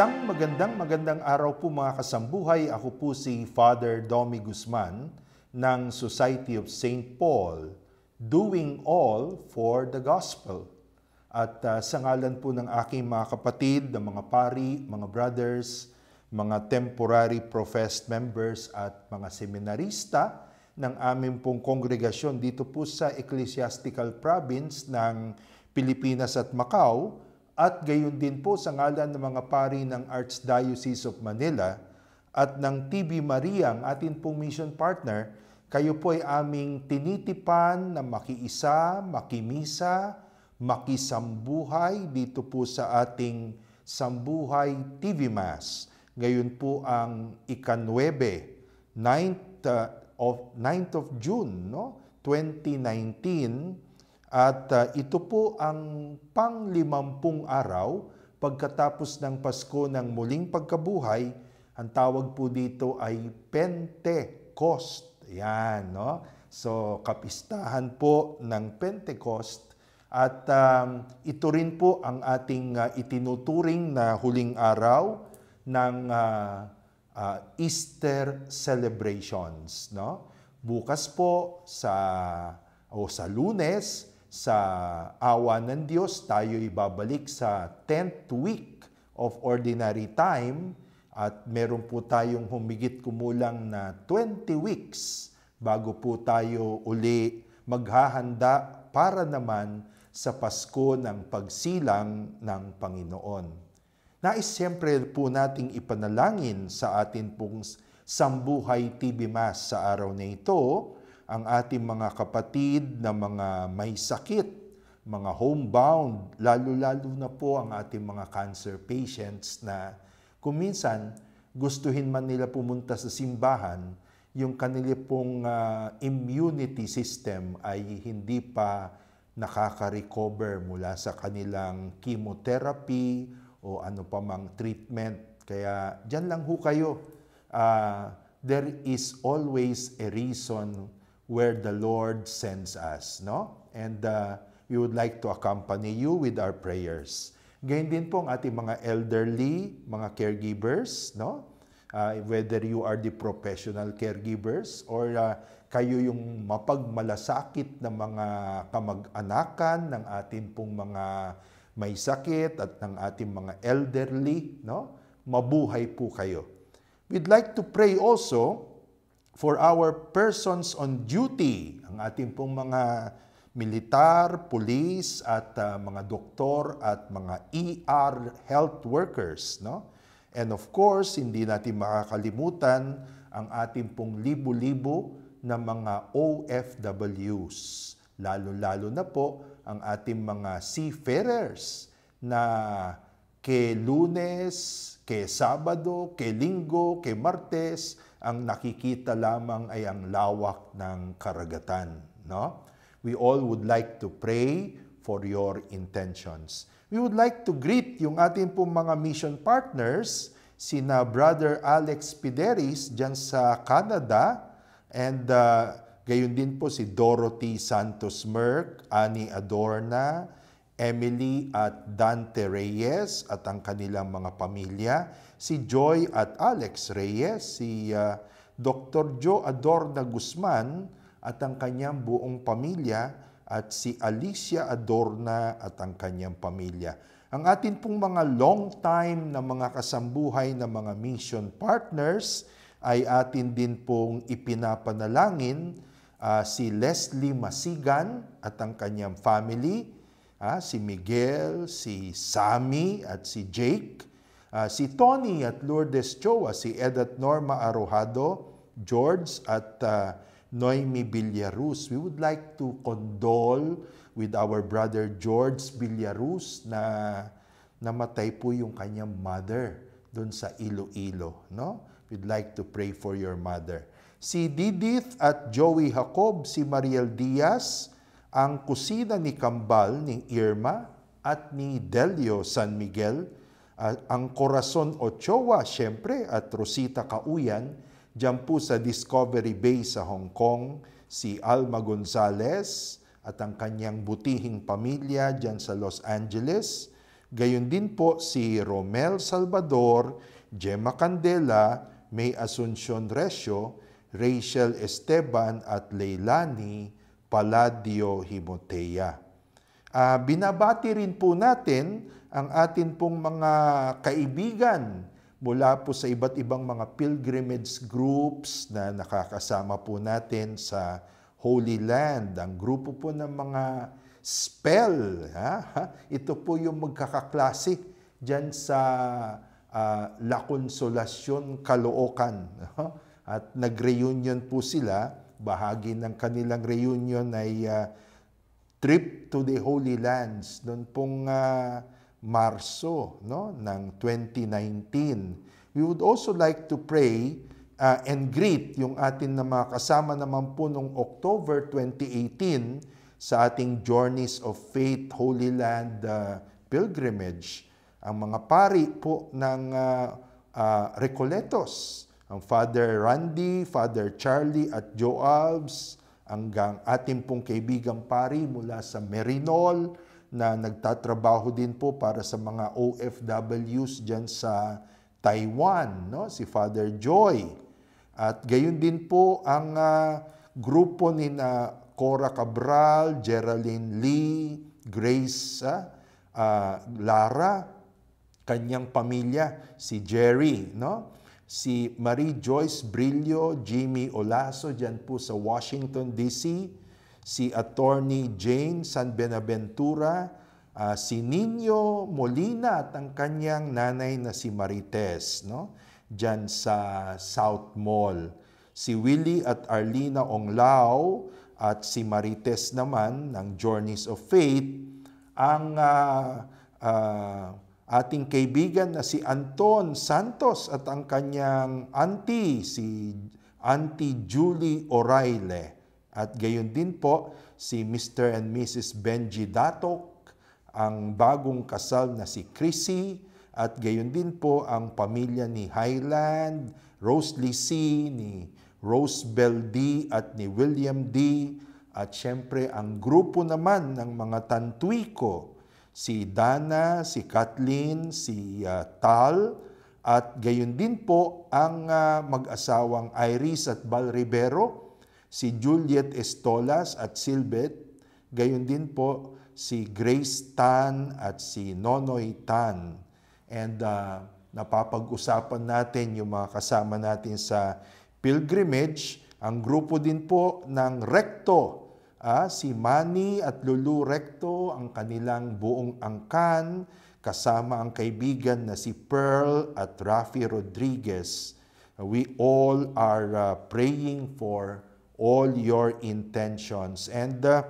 Isang magandang magandang araw po mga kasambuhay. Ako po si Father Domi Guzman ng Society of St. Paul, doing all for the gospel. At uh, sa ngalan po ng aking mga kapatid, ng mga pari, mga brothers, mga temporary professed members at mga seminarista ng aming pong kongregasyon dito po sa Ecclesiastical Province ng Pilipinas at Macau, at gayon din po sa ngalan ng mga pari ng Archdiocese of Manila at ng TV Maria, ang atin pong mission partner, kayo po ay aming tinitipan na makiisa, makimisa, makisambuhay dito po sa ating Sambuhay TV Mass. Ngayon po ang ikanwebe, 9th, uh, of, 9th of June, no? 2019, at uh, ito po ang panglimampung araw pagkatapos ng Pasko ng muling pagkabuhay. Ang tawag po dito ay Pentecost. Yan, no? So, kapistahan po ng Pentecost. At um, ito rin po ang ating uh, itinuturing na huling araw ng uh, uh, Easter celebrations. No? Bukas po sa o sa lunes, sa awa ng Diyos, tayo ibabalik sa 10th week of ordinary time at meron po tayong humigit kumulang na 20 weeks bago po tayo uli maghahanda para naman sa Pasko ng pagsilang ng Panginoon. Nais siyempre po nating ipanalangin sa atin pong Sambuhay TV Mass sa araw na ito ang ating mga kapatid na mga may sakit, mga homebound, lalo-lalo na po ang ating mga cancer patients na kuminsan gustuhin man nila pumunta sa simbahan, yung kanila pong uh, immunity system ay hindi pa nakaka-recover mula sa kanilang chemotherapy o ano pa mang treatment. Kaya dyan lang ho kayo. Uh, there is always a reason where the Lord sends us, no? And uh, we would like to accompany you with our prayers. Gayun din po ang ating mga elderly, mga caregivers, no? Uh, whether you are the professional caregivers or uh, kayo yung mapagmalasakit na mga kamag-anakan ng ating pong mga may sakit at ng ating mga elderly, no? Mabuhay po kayo. We'd like to pray also for our persons on duty, ang ating pong mga militar, pulis at uh, mga doktor at mga ER health workers, no? And of course, hindi natin makakalimutan ang ating pong libo-libo na mga OFWs, lalo-lalo na po ang ating mga seafarers na ke lunes, ke sabado, ke linggo, ke martes, ang nakikita lamang ay ang lawak ng karagatan. No? We all would like to pray for your intentions. We would like to greet yung ating pong mga mission partners, sina Brother Alex Pideris dyan sa Canada, and uh, gayon din po si Dorothy Santos Merck, Annie Adorna, Emily at Dante Reyes at ang kanilang mga pamilya, si Joy at Alex Reyes, si uh, Dr. Joe Adorna Guzman at ang kanyang buong pamilya at si Alicia Adorna at ang kanyang pamilya. Ang atin pong mga long time na mga kasambuhay na mga mission partners ay atin din pong ipinapanalangin uh, si Leslie Masigan at ang kanyang family, uh, si Miguel, si Sammy at si Jake, Uh, si Tony at Lourdes Choa, si Ed at Norma Arojado, George at uh, Noemi Villarus. We would like to condole with our brother George Villarus na namatay po yung kanyang mother doon sa Iloilo. No? We'd like to pray for your mother. Si Didith at Joey Jacob, si Mariel Diaz, ang kusina ni Kambal, ni Irma, at ni Delio San Miguel, Ang Corazon Ochoa, syempre, at Rosita Kauyan, dyan po sa Discovery Bay sa Hong Kong, si Alma Gonzalez at ang kanyang butihing pamilya dyan sa Los Angeles, Gayon din po si Romel Salvador, Gemma Candela, May Asuncion Resio, Rachel Esteban at Leilani Paladio Himotea. Uh, binabati rin po natin ang atin pong mga kaibigan mula po sa iba't ibang mga pilgrimage groups na nakakasama po natin sa Holy Land. Ang grupo po ng mga spell. Ha? Ito po yung magkakaklase dyan sa uh, La Consolacion, Caloocan. At nag-reunion po sila. Bahagi ng kanilang reunion ay uh, trip to the Holy Lands noon pong uh, Marso no, ng 2019. We would also like to pray uh, and greet yung atin na mga kasama naman po noong October 2018 sa ating Journeys of Faith Holy Land uh, pilgrimage, ang mga pari po ng uh, uh, Recoletos, ang Father Randy, Father Charlie at Joe Alves, hanggang ating pong kaibigang pari mula sa Merinol na nagtatrabaho din po para sa mga OFWs dyan sa Taiwan, no? si Father Joy. At gayon din po ang uh, grupo ni na Cora Cabral, Geraldine Lee, Grace uh, uh, Lara, kanyang pamilya, si Jerry, no? Si Marie Joyce Brillo, Jimmy Olaso, dyan po sa Washington, D.C., si Attorney Jane San Benaventura, uh, si Nino Molina at ang kanyang nanay na si Marites, no? dyan sa South Mall. Si Willie at Arlina Onglao, at si Marites naman ng Journeys of Faith, ang uh, uh, ating kaibigan na si Anton Santos at ang kanyang auntie, si Auntie Julie O'Reilly. At gayon din po si Mr. and Mrs. Benji Datok, ang bagong kasal na si Chrissy, at gayon din po ang pamilya ni Highland, Rose Lee ni Rosebell D. at ni William D. At syempre ang grupo naman ng mga tantuiko, si Dana, si Kathleen, si uh, Tal, at gayon din po ang uh, mag-asawang Iris at Bal Rivero, si Juliet Estolas at Silbet, gayon din po si Grace Tan at si Nonoy Tan. And uh, napapag-usapan natin yung mga kasama natin sa pilgrimage, ang grupo din po ng Recto, ah, si Manny at Lulu Recto, ang kanilang buong angkan, kasama ang kaibigan na si Pearl at Rafi Rodriguez. We all are uh, praying for all your intentions. And uh,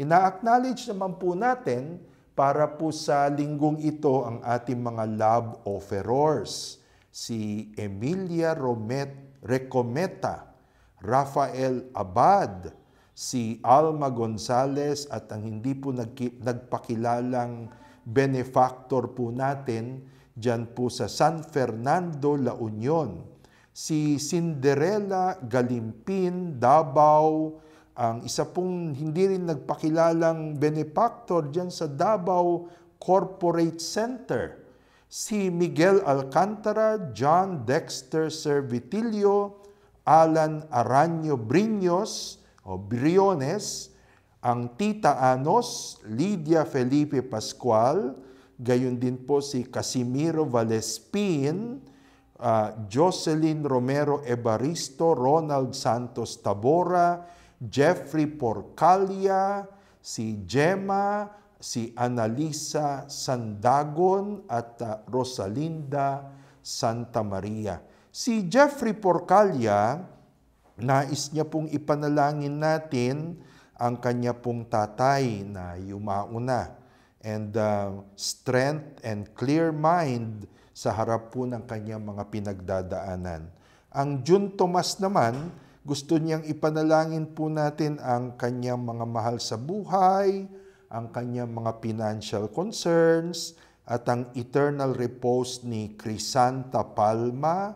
ina-acknowledge naman po natin para po sa linggong ito ang ating mga love offerors. Si Emilia Romet Recometa, Rafael Abad, si Alma Gonzales at ang hindi po nagpakilalang benefactor po natin dyan po sa San Fernando, La Union. Si Cinderella Galimpin, Davao, ang isa pong hindi rin nagpakilalang benefactor dyan sa Davao Corporate Center si Miguel Alcantara, John Dexter Servitilio, Alan Aranyo Briños o Briones, ang Tita Anos, Lydia Felipe Pascual, gayon din po si Casimiro Valespin, uh, Jocelyn Romero Ebaristo, Ronald Santos Tabora, Jeffrey Porcalia, si Gemma, si Analisa Sandagon at uh, Rosalinda Santa Maria. Si Jeffrey Porcalia, nais niya pong ipanalangin natin ang kanya pong tatay na yumauna and uh, strength and clear mind sa harap po ng kanyang mga pinagdadaanan. Ang June Tomas naman, gusto niyang ipanalangin po natin ang kanyang mga mahal sa buhay, ang kanyang mga financial concerns at ang eternal repose ni Crisanta Palma,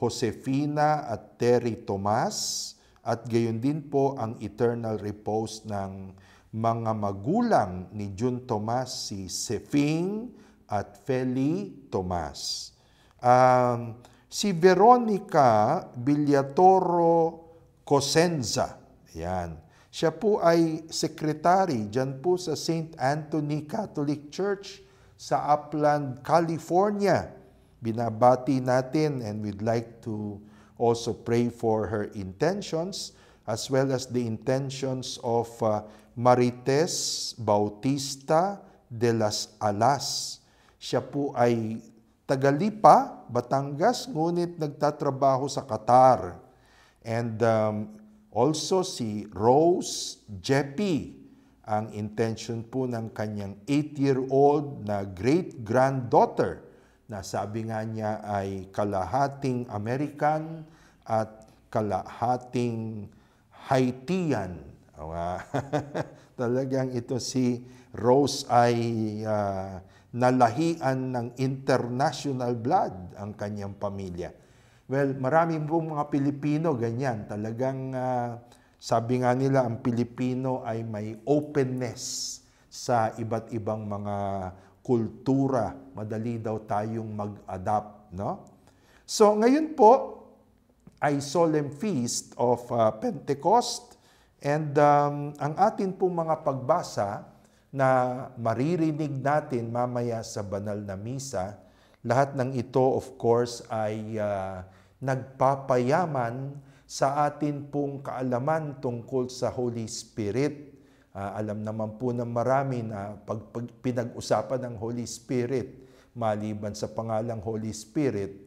Josefina at Terry Tomas at gayon din po ang eternal repose ng mga magulang ni Jun Tomas, si Sefing at Feli Tomas. Um, si Veronica Villatoro Cosenza. Ayan. Siya po ay secretary dyan po sa St. Anthony Catholic Church sa Upland, California. Binabati natin and we'd like to also pray for her intentions as well as the intentions of uh, Marites Bautista de las Alas. Siya po ay Tagalipa, Batangas, ngunit nagtatrabaho sa Qatar. And um, also si Rose Jeppy, ang intention po ng kanyang 8-year-old na great-granddaughter na sabi nga niya ay kalahating American at kalahating Haitian. Talagang ito si Rose ay uh, nalahian ng international blood ang kanyang pamilya. Well, marami pong mga Pilipino ganyan. Talagang uh, sabi nga nila ang Pilipino ay may openness sa iba't ibang mga kultura. Madali daw tayong mag-adapt, no? So ngayon po ay solemn feast of uh, Pentecost and um, ang atin pong mga pagbasa na maririnig natin mamaya sa banal na misa, lahat ng ito of course ay uh, nagpapayaman sa atin pong kaalaman tungkol sa Holy Spirit. Uh, alam naman po ng marami na pag, pag pinag-usapan ng Holy Spirit, maliban sa pangalang Holy Spirit,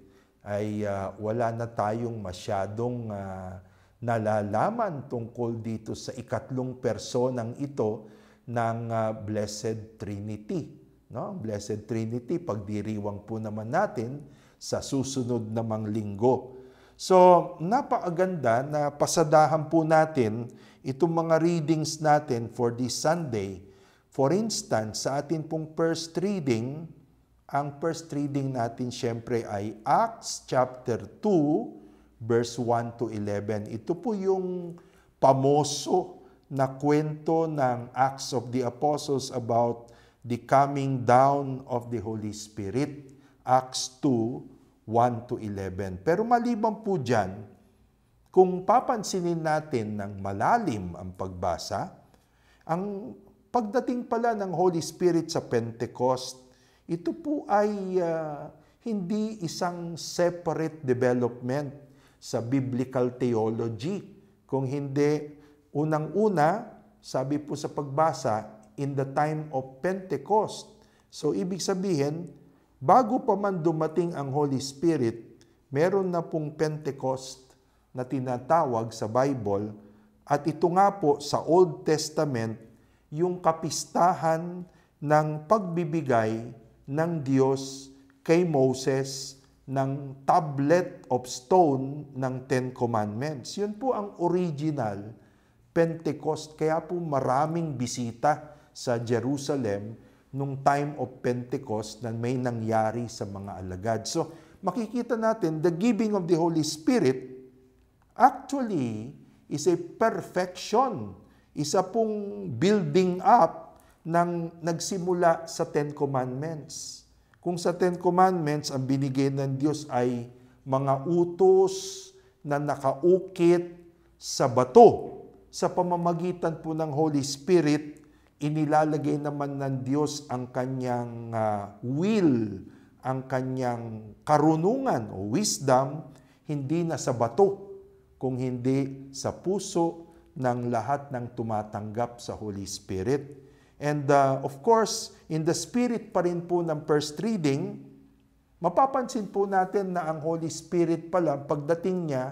ay uh, wala na tayong masyadong uh, nalalaman tungkol dito sa ikatlong personang ito ng uh, Blessed Trinity. No? Blessed Trinity, pagdiriwang po naman natin sa susunod namang linggo. So, napakaganda na pasadahan po natin itong mga readings natin for this Sunday. For instance, sa atin pong first reading, ang first reading natin syempre ay Acts chapter 2, verse 1 to 11. Ito po yung pamoso na kwento ng Acts of the Apostles about the coming down of the Holy Spirit, Acts 2, 1 to 11. Pero maliban po dyan, kung papansinin natin ng malalim ang pagbasa, ang pagdating pala ng Holy Spirit sa Pentecost, ito po ay uh, hindi isang separate development sa biblical theology, kung hindi Unang-una, sabi po sa pagbasa, in the time of Pentecost. So ibig sabihin, bago pa man dumating ang Holy Spirit, meron na pong Pentecost na tinatawag sa Bible at ito nga po sa Old Testament yung kapistahan ng pagbibigay ng Diyos kay Moses ng tablet of stone ng Ten Commandments. Yun po ang original Pentecost. Kaya po maraming bisita sa Jerusalem nung time of Pentecost na may nangyari sa mga alagad. So, makikita natin, the giving of the Holy Spirit actually is a perfection. Isa pong building up ng nagsimula sa Ten Commandments. Kung sa Ten Commandments, ang binigay ng Diyos ay mga utos na nakaukit sa bato sa pamamagitan po ng Holy Spirit, inilalagay naman ng Diyos ang kanyang uh, will, ang kanyang karunungan o wisdom, hindi na sa bato, kung hindi sa puso ng lahat ng tumatanggap sa Holy Spirit. And uh, of course, in the spirit pa rin po ng first reading, mapapansin po natin na ang Holy Spirit pala, pagdating niya,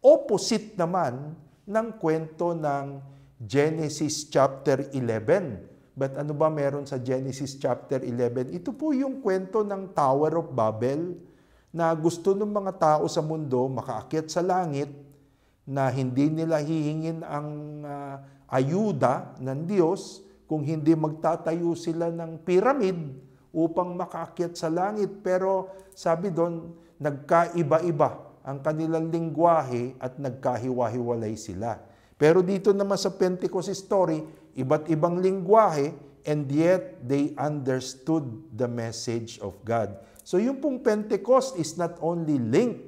opposite naman ng kwento ng Genesis chapter 11. But ano ba meron sa Genesis chapter 11? Ito po yung kwento ng Tower of Babel na gusto ng mga tao sa mundo makaakyat sa langit na hindi nila hihingin ang uh, ayuda ng Diyos kung hindi magtatayo sila ng pyramid upang makaakyat sa langit. Pero sabi doon, nagkaiba-iba ang kanilang lingwahe at nagkahiwa-hiwalay sila. Pero dito naman sa Pentecost story, iba't ibang lingwahe and yet they understood the message of God. So yung pong Pentecost is not only linked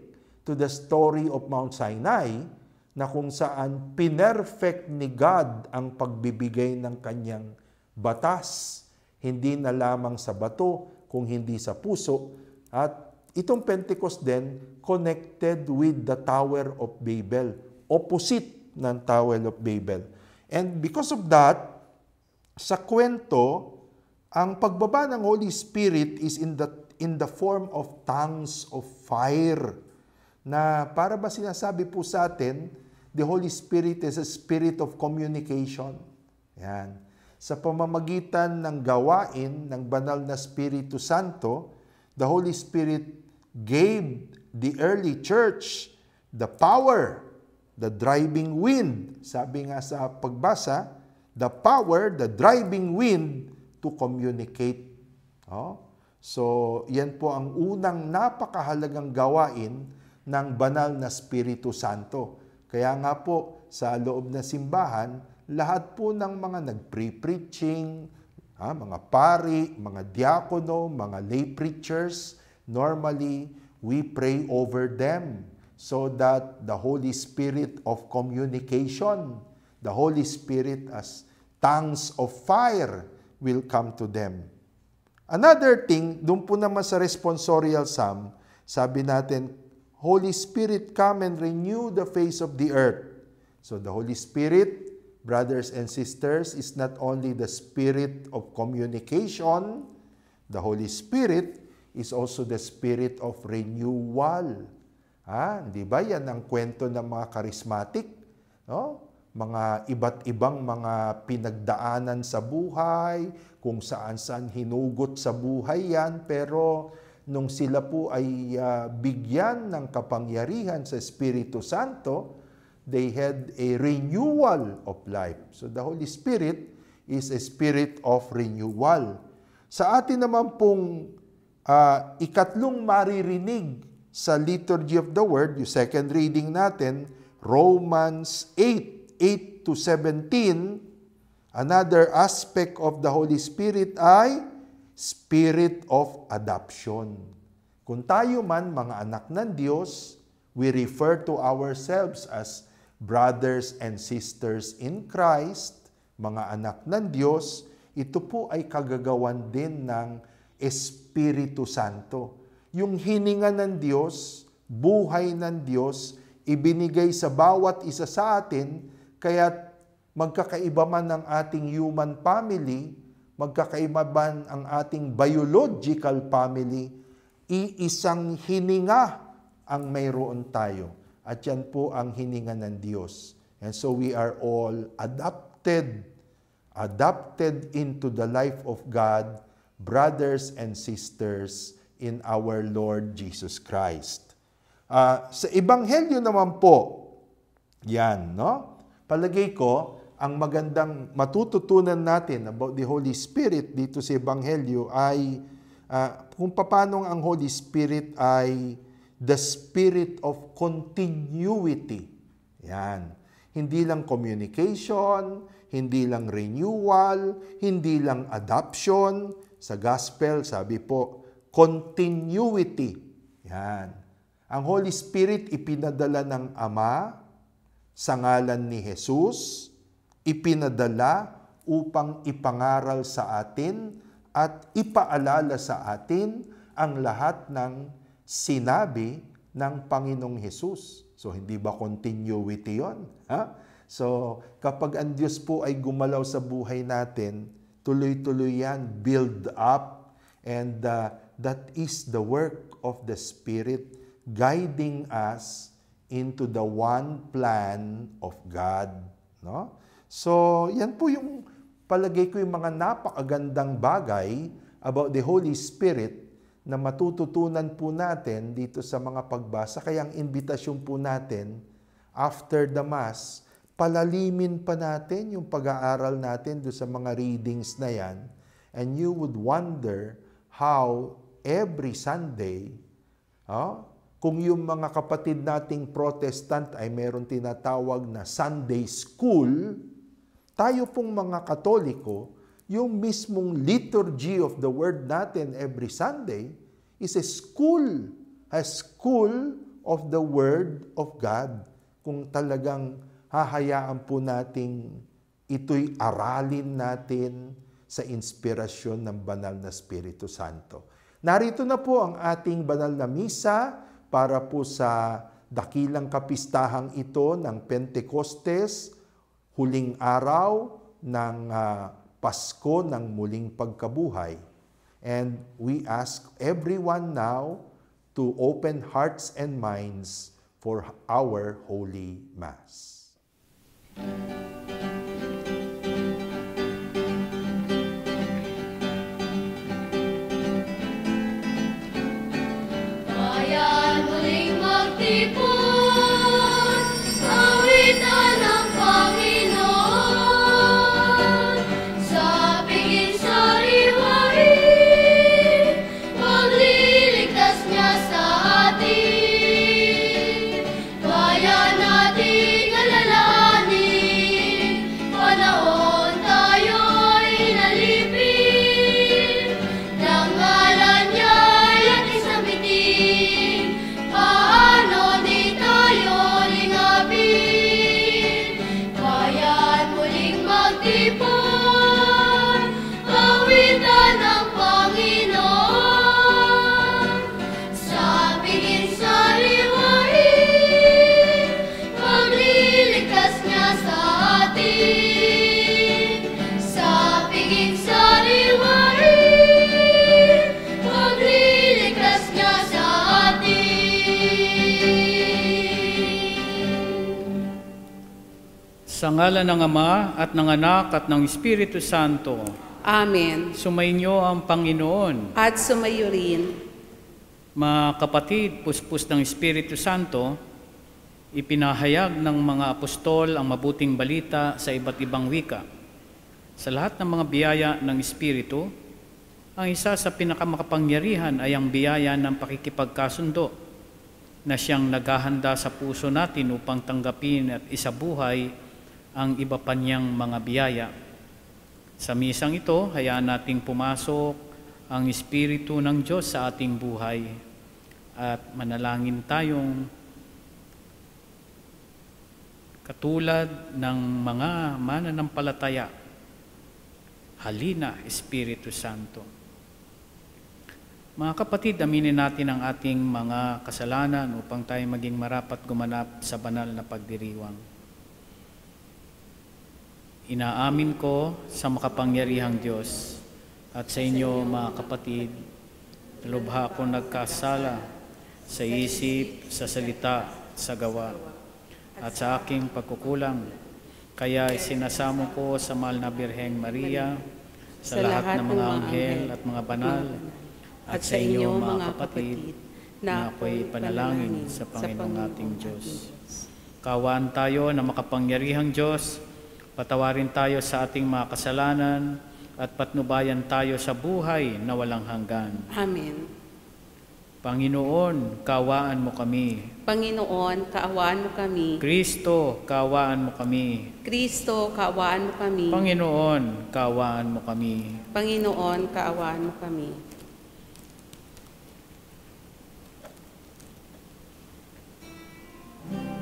to the story of Mount Sinai, na kung saan pinerfect ni God ang pagbibigay ng kanyang batas, hindi na lamang sa bato, kung hindi sa puso. At itong Pentecost din, connected with the Tower of Babel, opposite ng Tower of Babel. And because of that, sa kwento, ang pagbaba ng Holy Spirit is in the in the form of tongues of fire. Na para ba sinasabi po sa atin, the Holy Spirit is a spirit of communication. Yan. Sa pamamagitan ng gawain ng banal na Espiritu Santo, the Holy Spirit gave the early church the power, the driving wind. Sabi nga sa pagbasa, the power, the driving wind to communicate. Oh? So, yan po ang unang napakahalagang gawain ng banal na Espiritu Santo. Kaya nga po, sa loob na simbahan, lahat po ng mga nag-pre-preaching, ha, mga pari, mga diakono, mga lay preachers, normally, we pray over them so that the Holy Spirit of communication, the Holy Spirit as tongues of fire will come to them. Another thing, doon po naman sa responsorial psalm, sabi natin, Holy Spirit, come and renew the face of the earth. So the Holy Spirit, brothers and sisters, is not only the spirit of communication, the Holy Spirit is also the spirit of renewal. Ah, di ba yan ang kwento ng mga charismatic? No? mga iba't ibang mga pinagdaanan sa buhay, kung saan-saan hinugot sa buhay yan, pero nung sila po ay uh, bigyan ng kapangyarihan sa Espiritu Santo, they had a renewal of life. So the Holy Spirit is a spirit of renewal. Sa atin naman pong uh, ikatlong maririnig sa Liturgy of the Word, yung second reading natin, Romans 8, 8 to 17, another aspect of the Holy Spirit ay spirit of adoption. Kung tayo man mga anak ng Diyos, we refer to ourselves as brothers and sisters in Christ, mga anak ng Diyos, ito po ay kagagawan din ng Espiritu Santo. Yung hininga ng Diyos, buhay ng Diyos, ibinigay sa bawat isa sa atin kaya magkakaiba man ang ating human family, magkakaiba man ang ating biological family, iisang hininga ang mayroon tayo. At yan po ang hininga ng Diyos. And so we are all adopted, adopted into the life of God, brothers and sisters in our Lord Jesus Christ. Uh, sa Ebanghelyo naman po, yan, no? Palagay ko, ang magandang matututunan natin about the Holy Spirit dito sa Ebanghelyo ay uh, kung paano ang Holy Spirit ay the spirit of continuity. Yan. Hindi lang communication, hindi lang renewal, hindi lang adoption. Sa gospel, sabi po, continuity. Yan. Ang Holy Spirit ipinadala ng Ama, sa ngalan ni Jesus, ipinadala upang ipangaral sa atin at ipaalala sa atin ang lahat ng sinabi ng Panginoong Jesus. So, hindi ba continuity yon? Ha? So, kapag ang Diyos po ay gumalaw sa buhay natin, tuloy-tuloy yan, build up, and uh, that is the work of the Spirit guiding us into the one plan of God. No? So, yan po yung palagay ko yung mga napakagandang bagay about the Holy Spirit na matututunan po natin dito sa mga pagbasa. Kaya ang invitasyon po natin after the Mass, palalimin pa natin yung pag-aaral natin do sa mga readings na yan. And you would wonder how every Sunday, oh, kung yung mga kapatid nating protestant ay meron tinatawag na Sunday School, tayo pong mga katoliko, yung mismong liturgy of the word natin every Sunday is a school, a school of the word of God. Kung talagang hahayaan po nating ito'y aralin natin sa inspirasyon ng banal na Espiritu Santo. Narito na po ang ating banal na misa para po sa dakilang kapistahang ito ng Pentecostes, huling araw ng uh, Pasko ng muling pagkabuhay. And we ask everyone now to open hearts and minds for our Holy Mass. Sa ngalan ng Ama at ng Anak at ng Espiritu Santo. Amen. Sumainyo ang Panginoon. At sumayo rin. Mga kapatid, puspos ng Espiritu Santo, ipinahayag ng mga apostol ang mabuting balita sa iba't ibang wika. Sa lahat ng mga biyaya ng Espiritu, ang isa sa pinakamakapangyarihan ay ang biyaya ng pakikipagkasundo na siyang naghahanda sa puso natin upang tanggapin at isabuhay ang iba pa niyang mga biyaya. Sa misang ito, hayaan nating pumasok ang Espiritu ng Diyos sa ating buhay at manalangin tayong katulad ng mga mananampalataya. Halina, Espiritu Santo. Mga kapatid, aminin natin ang ating mga kasalanan upang tayo maging marapat gumanap sa banal na pagdiriwang. Inaamin ko sa makapangyarihang Diyos at sa inyo mga kapatid, lubha ko nagkasala sa isip, sa salita, sa gawa, at sa aking pagkukulang. Kaya sinasamo ko sa mahal na Birheng Maria, sa, lahat ng mga anghel at mga banal, at sa inyo mga kapatid, na ako'y panalangin sa Panginoong ating Diyos. Kawaan tayo na makapangyarihang Diyos, Patawarin tayo sa ating mga kasalanan at patnubayan tayo sa buhay na walang hanggan. Amen. Panginoon, kaawaan mo kami. Panginoon, kaawaan mo kami. Kristo, kaawaan mo kami. Kristo, kaawaan mo kami. Panginoon, kaawaan mo kami. Panginoon, kaawaan mo kami. Panginoon,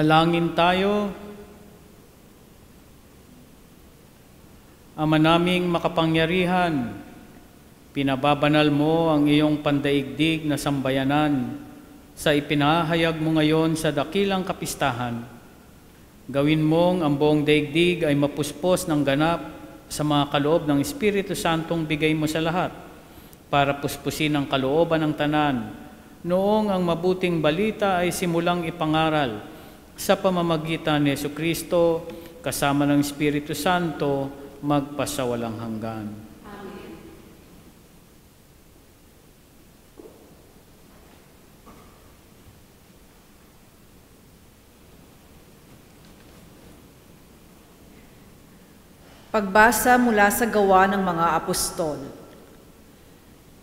Manalangin tayo. Ama naming makapangyarihan, pinababanal mo ang iyong pandaigdig na sambayanan sa ipinahayag mo ngayon sa dakilang kapistahan. Gawin mong ang buong daigdig ay mapuspos ng ganap sa mga kaloob ng Espiritu Santong bigay mo sa lahat para puspusin ang kalooban ng tanan noong ang mabuting balita ay simulang ipangaral sa pamamagitan ni Yesu Kristo kasama ng Espiritu Santo magpasawalang hanggan. Pagbasa mula sa gawa ng mga apostol.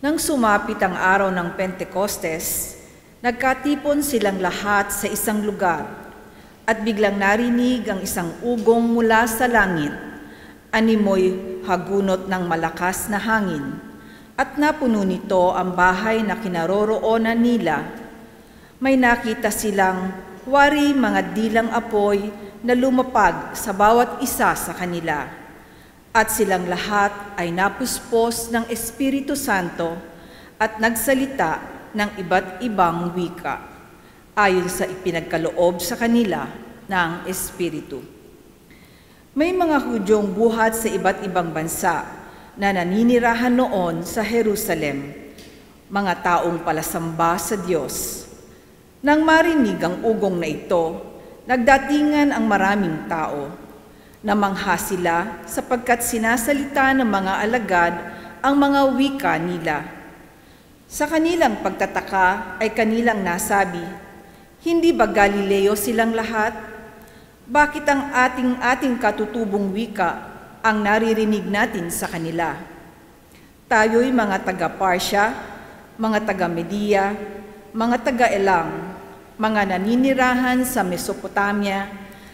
Nang sumapit ang araw ng Pentecostes, nagkatipon silang lahat sa isang lugar at biglang narinig ang isang ugong mula sa langit, animoy hagunot ng malakas na hangin, at napuno nito ang bahay na kinaroroonan nila. May nakita silang wari mga dilang apoy na lumapag sa bawat isa sa kanila. At silang lahat ay napuspos ng Espiritu Santo at nagsalita ng iba't ibang wika ayon sa ipinagkaloob sa kanila ng Espiritu. May mga Hudyong buhat sa iba't ibang bansa na naninirahan noon sa Jerusalem, mga taong palasamba sa Diyos. Nang marinig ang ugong na ito, nagdatingan ang maraming tao Namangha sila sapagkat sinasalita ng mga alagad ang mga wika nila. Sa kanilang pagtataka ay kanilang nasabi, Hindi ba Galileo silang lahat? Bakit ang ating-ating katutubong wika ang naririnig natin sa kanila? Tayo'y mga taga-Parsya, mga taga-Media, mga taga-Elang, mga naninirahan sa Mesopotamia,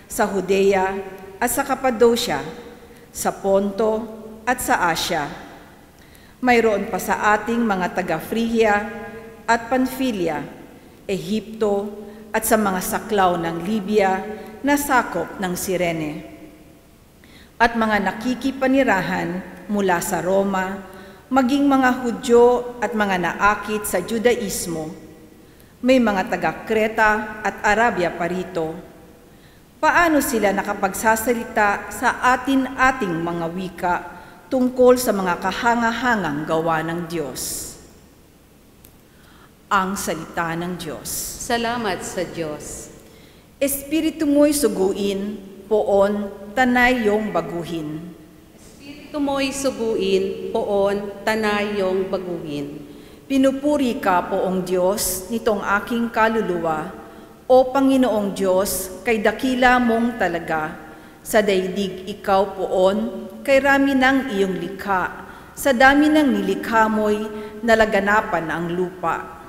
sa Judea, at sa Cappadocia, sa Ponto at sa Asia. Mayroon pa sa ating mga taga-Phrygia at Pamphylia, Ehipto at sa mga saklaw ng Libya na sakop ng Sirene. At mga nakikipanirahan mula sa Roma, maging mga Hudyo at mga naakit sa Judaismo. May mga taga-Kreta at Arabia pa rito paano sila nakapagsasalita sa atin-ating mga wika tungkol sa mga kahangahangang gawa ng Diyos. Ang salita ng Diyos. Salamat sa Diyos. Espiritu mo'y suguin, poon, tanay yung baguhin. Espiritu mo'y suguin, poon, tanay yung baguhin. Pinupuri ka, poong Diyos, nitong aking kaluluwa, o Panginoong Diyos, kay dakila mong talaga, sa daigdig ikaw poon, kay rami ng iyong likha, sa dami ng nilikha mo'y nalaganapan ang lupa.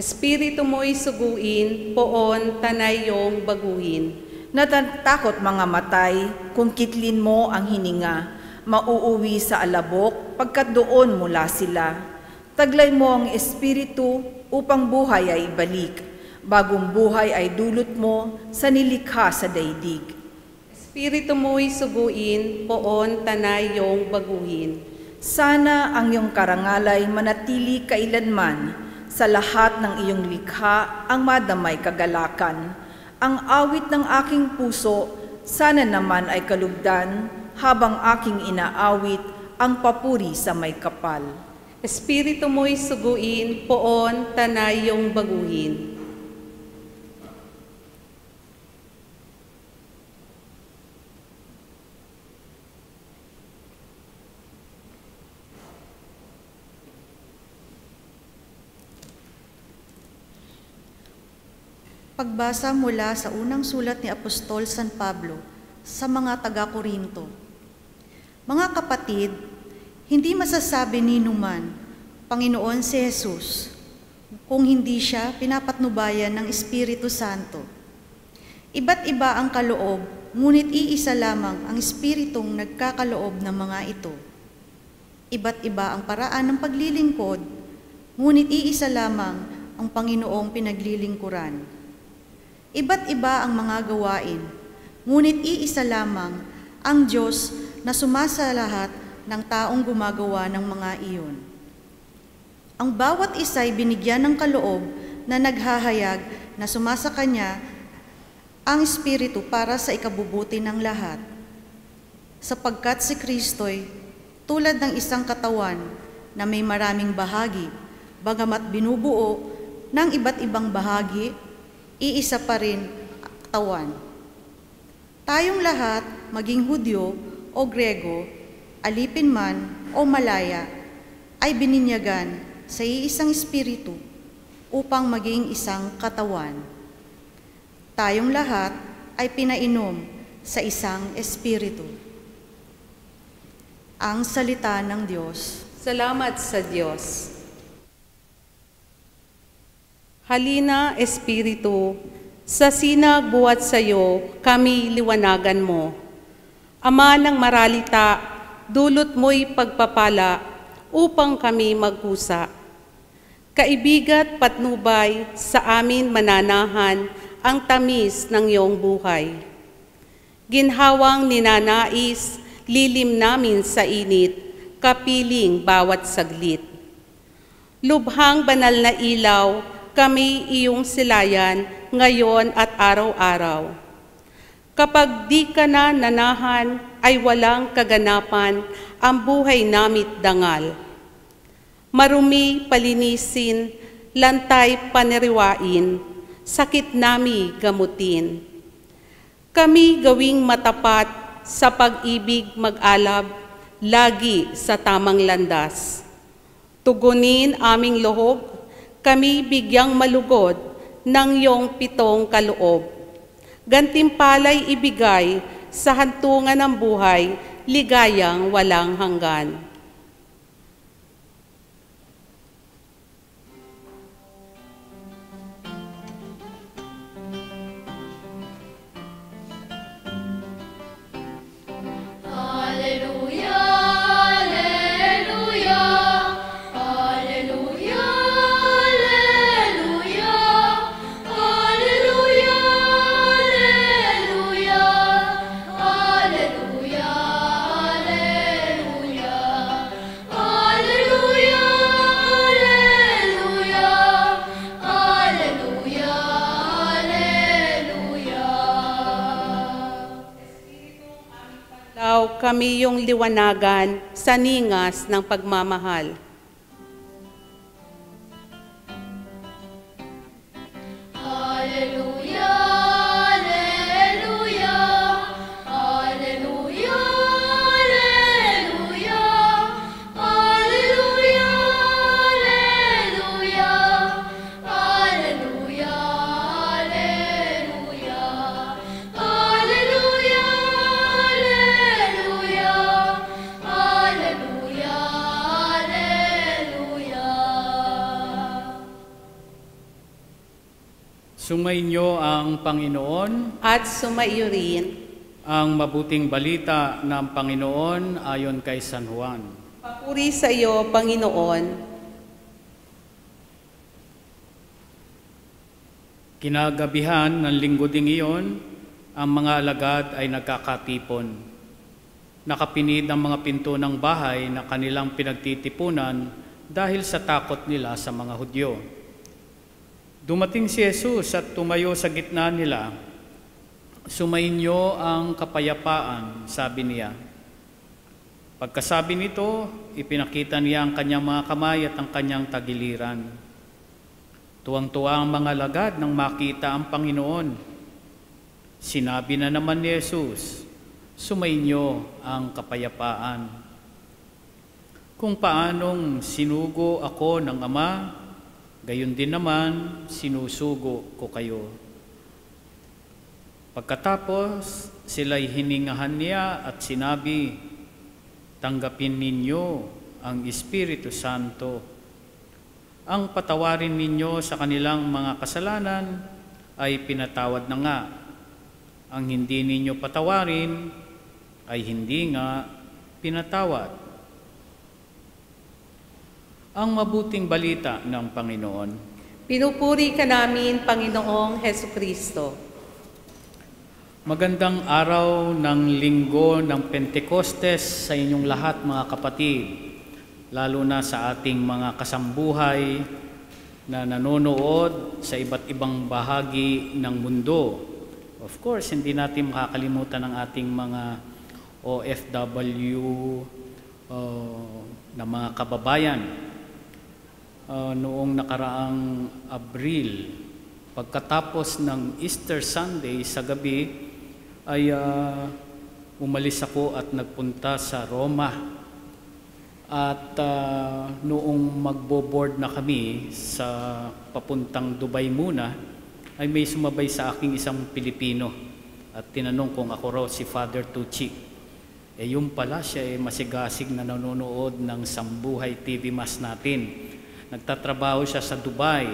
Espiritu mo'y suguin, poon, tanayong baguhin. Natatakot mga matay, kung kitlin mo ang hininga, mauuwi sa alabok, pagkat doon mula sila. Taglay mo ang Espiritu upang buhay ay ibalik bagong buhay ay dulot mo sa nilikha sa daigdig. Espiritu mo'y suguin, poon tanay yung baguhin. Sana ang iyong karangalay manatili kailanman sa lahat ng iyong likha ang madamay kagalakan. Ang awit ng aking puso, sana naman ay kalugdan habang aking inaawit ang papuri sa may kapal. Espiritu mo'y suguin, poon tanay yung baguhin. Pagbasa mula sa unang sulat ni Apostol San Pablo sa mga taga-Korinto. Mga kapatid, hindi masasabi ni Numan, Panginoon si Jesus, kung hindi siya pinapatnubayan ng Espiritu Santo. Iba't iba ang kaloob, ngunit iisa lamang ang Espiritong nagkakaloob ng mga ito. Iba't iba ang paraan ng paglilingkod, ngunit iisa lamang ang Panginoong pinaglilingkuran. Iba't iba ang mga gawain, ngunit iisa lamang ang Diyos na sumasa lahat ng taong gumagawa ng mga iyon. Ang bawat isa ay binigyan ng kaloob na naghahayag na sumasa kanya ang Espiritu para sa ikabubuti ng lahat. Sapagkat si Kristo'y tulad ng isang katawan na may maraming bahagi, bagamat binubuo ng iba't ibang bahagi, iisa pa rin katawan. Tayong lahat, maging Hudyo o Grego, alipin man o malaya, ay bininyagan sa iisang espiritu upang maging isang katawan. Tayong lahat ay pinainom sa isang espiritu. Ang salita ng Diyos. Salamat sa Diyos. Halina, Espiritu, sa sinag buhat sa iyo, kami liwanagan mo. Ama ng maralita, dulot mo'y pagpapala upang kami magkusa. Kaibigat patnubay sa amin mananahan ang tamis ng iyong buhay. Ginhawang ninanais, lilim namin sa init, kapiling bawat saglit. Lubhang banal na ilaw, kami iyong silayan ngayon at araw-araw. Kapag di ka na nanahan, ay walang kaganapan ang buhay namit dangal. Marumi palinisin, lantay paniriwain, sakit nami gamutin. Kami gawing matapat sa pag-ibig mag-alab, lagi sa tamang landas. Tugunin aming lohog, kami bigyang malugod ng iyong pitong kaloob. Gantimpalay ibigay sa hantungan ng buhay, ligayang walang hanggan. Kami yung liwanagan sa ningas ng pagmamahal. Alleluia, Panginoon, At sumaiyo rin, ang mabuting balita ng Panginoon ayon kay San Juan. papuri sa iyo, Panginoon, Kinagabihan ng linggo ding iyon, ang mga alagad ay nagkakatipon. Nakapinid ang mga pinto ng bahay na kanilang pinagtitipunan dahil sa takot nila sa mga Hudyo. Dumating si Jesus at tumayo sa gitna nila. Sumainyo ang kapayapaan, sabi niya. Pagkasabi nito, ipinakita niya ang kanyang mga kamay at ang kanyang tagiliran. Tuwang-tuwa ang mga lagad nang makita ang Panginoon. Sinabi na naman ni Jesus, sumainyo ang kapayapaan. Kung paanong sinugo ako ng Ama, gayon din naman sinusugo ko kayo. Pagkatapos, sila'y hiningahan niya at sinabi, Tanggapin ninyo ang Espiritu Santo. Ang patawarin ninyo sa kanilang mga kasalanan ay pinatawad na nga. Ang hindi ninyo patawarin ay hindi nga pinatawad. Ang mabuting balita ng Panginoon. Pinupuri ka namin, Panginoong Heso Kristo. Magandang araw ng linggo ng Pentecostes sa inyong lahat mga kapatid, lalo na sa ating mga kasambuhay na nanonood sa iba't ibang bahagi ng mundo. Of course, hindi natin makakalimutan ang ating mga OFW uh, na mga kababayan. Uh, noong nakaraang Abril, pagkatapos ng Easter Sunday sa gabi, ay uh, umalis ako at nagpunta sa Roma. At uh, noong magbo-board na kami sa papuntang Dubai muna, ay may sumabay sa aking isang Pilipino at tinanong kung ako raw si Father Tucci. Eh yung pala siya ay masigasig na nanonood ng Sambuhay TV Mas natin. Nagtatrabaho siya sa Dubai,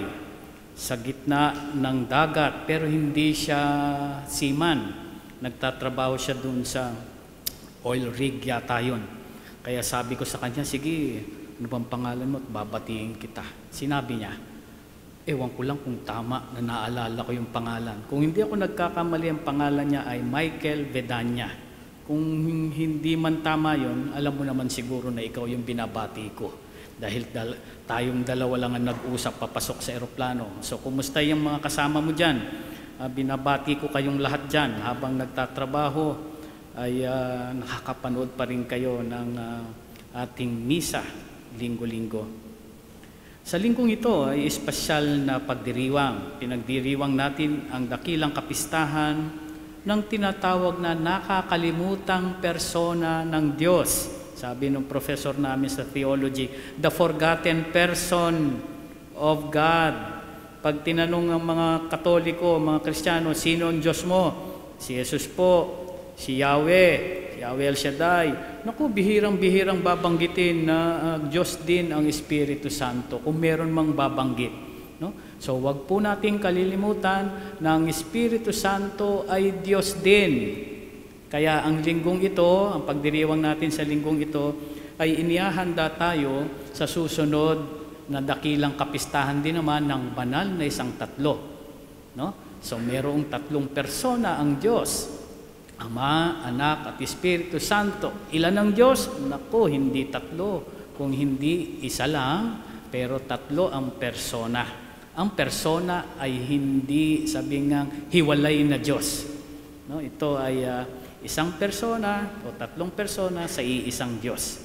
sa gitna ng dagat, pero hindi siya seaman. Nagtatrabaho siya dun sa oil rig yata yun. Kaya sabi ko sa kanya, sige, ano bang pangalan mo at babatiin kita. Sinabi niya, ewan ko lang kung tama na naalala ko yung pangalan. Kung hindi ako nagkakamali, ang pangalan niya ay Michael Vedanya. Kung hindi man tama yon, alam mo naman siguro na ikaw yung binabati ko. Dahil dal- tayong dalawa lang ang nag-usap papasok sa eroplano. So, kumusta yung mga kasama mo dyan? Uh, binabati ko kayong lahat dyan habang nagtatrabaho ay uh, nakakapanood pa rin kayo ng uh, ating misa linggo-linggo. Sa linggong ito ay espesyal na pagdiriwang. Pinagdiriwang natin ang dakilang kapistahan ng tinatawag na nakakalimutang persona ng Diyos. Sabi ng professor namin sa theology, the forgotten person of God. Pag tinanong ng mga katoliko, mga kristyano, sino ang Diyos mo? Si Jesus po, si Yahweh, si Yahweh El Shaddai. Naku, bihirang-bihirang babanggitin na uh, Diyos din ang Espiritu Santo kung meron mang babanggit. No? So wag po nating kalilimutan na ang Espiritu Santo ay Diyos din. Kaya ang linggong ito, ang pagdiriwang natin sa linggong ito, ay inihahanda tayo sa susunod na dakilang kapistahan din naman ng banal na isang tatlo. No? So merong tatlong persona ang Diyos. Ama, Anak at Espiritu Santo. Ilan ang Diyos? Naku, hindi tatlo. Kung hindi isa lang, pero tatlo ang persona. Ang persona ay hindi sabi nga hiwalay na Diyos. No, ito ay uh, isang persona o tatlong persona sa iisang Diyos.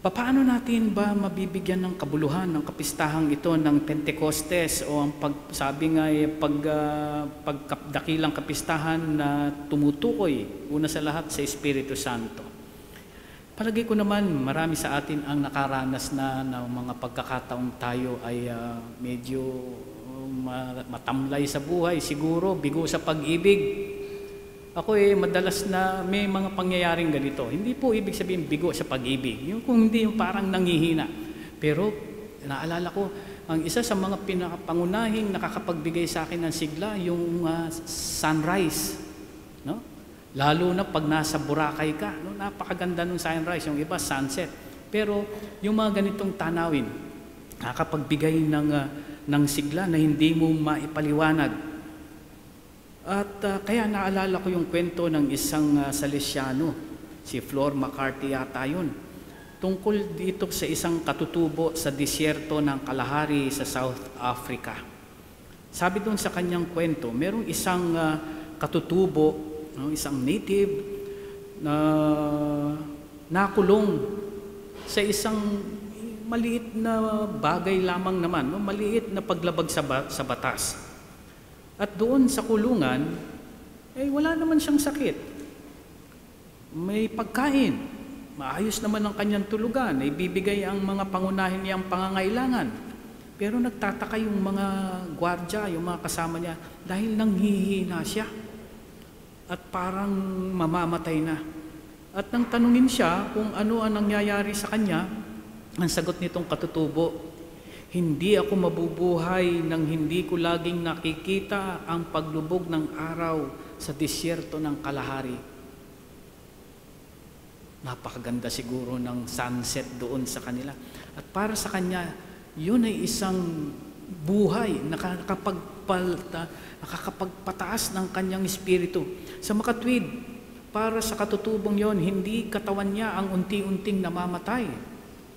Paano natin ba mabibigyan ng kabuluhan ng kapistahang ito ng Pentecostes o ang pagsabi nga ay pag, uh, pagdakilang kapistahan na tumutukoy una sa lahat sa Espiritu Santo? Palagi ko naman marami sa atin ang nakaranas na ng mga pagkakataong tayo ay uh, medyo matamlay sa buhay, siguro bigo sa pag-ibig, ako eh, madalas na may mga pangyayaring ganito. Hindi po ibig sabihin bigo sa pag-ibig. Yung kung hindi yung parang nangihina. Pero naalala ko, ang isa sa mga pinakapangunahing nakakapagbigay sa akin ng sigla, yung uh, sunrise. No? Lalo na pag nasa Boracay ka, no? napakaganda ng sunrise. Yung iba, sunset. Pero yung mga ganitong tanawin, nakakapagbigay ng, uh, ng sigla na hindi mo maipaliwanag at uh, kaya naalala ko yung kwento ng isang uh, Salesiano, si Flor McCarthy yata yun, tungkol dito sa isang katutubo sa disyerto ng Kalahari sa South Africa. Sabi doon sa kanyang kwento, merong isang uh, katutubo, no, isang native na nakulong sa isang maliit na bagay lamang naman, no, maliit na paglabag sa, ba- sa batas. At doon sa kulungan, eh wala naman siyang sakit. May pagkain. Maayos naman ang kanyang tulugan. Ibibigay ang mga pangunahin niyang pangangailangan. Pero nagtataka yung mga gwardya, yung mga kasama niya, dahil nanghihina siya. At parang mamamatay na. At nang tanungin siya kung ano ang nangyayari sa kanya, ang sagot nitong katutubo, hindi ako mabubuhay nang hindi ko laging nakikita ang paglubog ng araw sa disyerto ng Kalahari. Napakaganda siguro ng sunset doon sa kanila. At para sa kanya, yun ay isang buhay, nakakapagpalta, nakakapagpataas ng kanyang espiritu. Sa makatwid, para sa katutubong yon, hindi katawan niya ang unti-unting namamatay,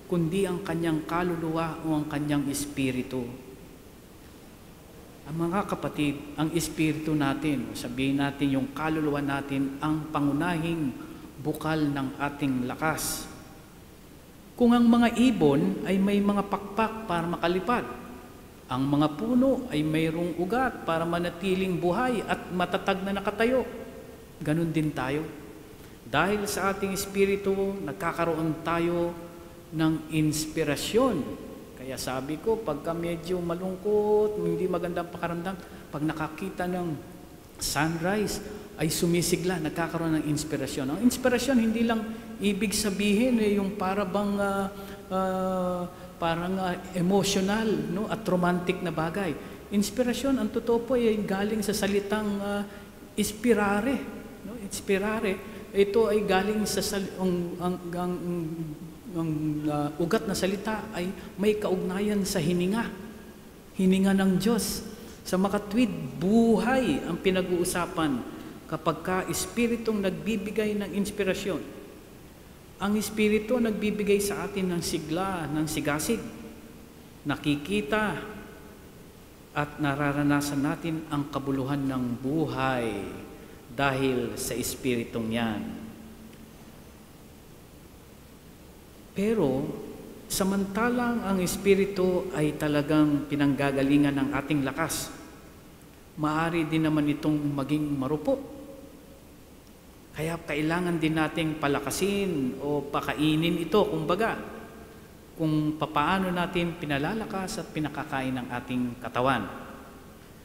kundi ang kanyang kaluluwa o ang kanyang espiritu. Ang mga kapatid, ang espiritu natin, sabihin natin yung kaluluwa natin, ang pangunahing bukal ng ating lakas. Kung ang mga ibon ay may mga pakpak para makalipad, ang mga puno ay mayroong ugat para manatiling buhay at matatag na nakatayo. Ganon din tayo. Dahil sa ating espiritu, nagkakaroon tayo ng inspirasyon. Kaya sabi ko, pagka medyo malungkot, hindi magandang pakaramdam, pag nakakita ng sunrise, ay sumisigla, nagkakaroon ng inspirasyon. Ang inspirasyon, hindi lang ibig sabihin eh, yung para bang ah, ah, parang ah, emotional no, at romantic na bagay. Inspirasyon, ang totoo po ay galing sa salitang ah, inspirare. No? Inspirare. Ito ay galing sa sal- ang, ang, ang, ang ah, ugat na salita ay may kaugnayan sa hininga. Hininga ng Diyos. Sa makatwid, buhay ang pinag-uusapan kapag ka espiritong nagbibigay ng inspirasyon. Ang espiritu nagbibigay sa atin ng sigla, ng sigasig. Nakikita at nararanasan natin ang kabuluhan ng buhay dahil sa espiritong yan. Pero samantalang ang espiritu ay talagang pinanggagalingan ng ating lakas, maaari din naman itong maging marupok. Kaya kailangan din nating palakasin o pakainin ito, kumbaga, kung papaano natin pinalalakas at pinakakain ng ating katawan.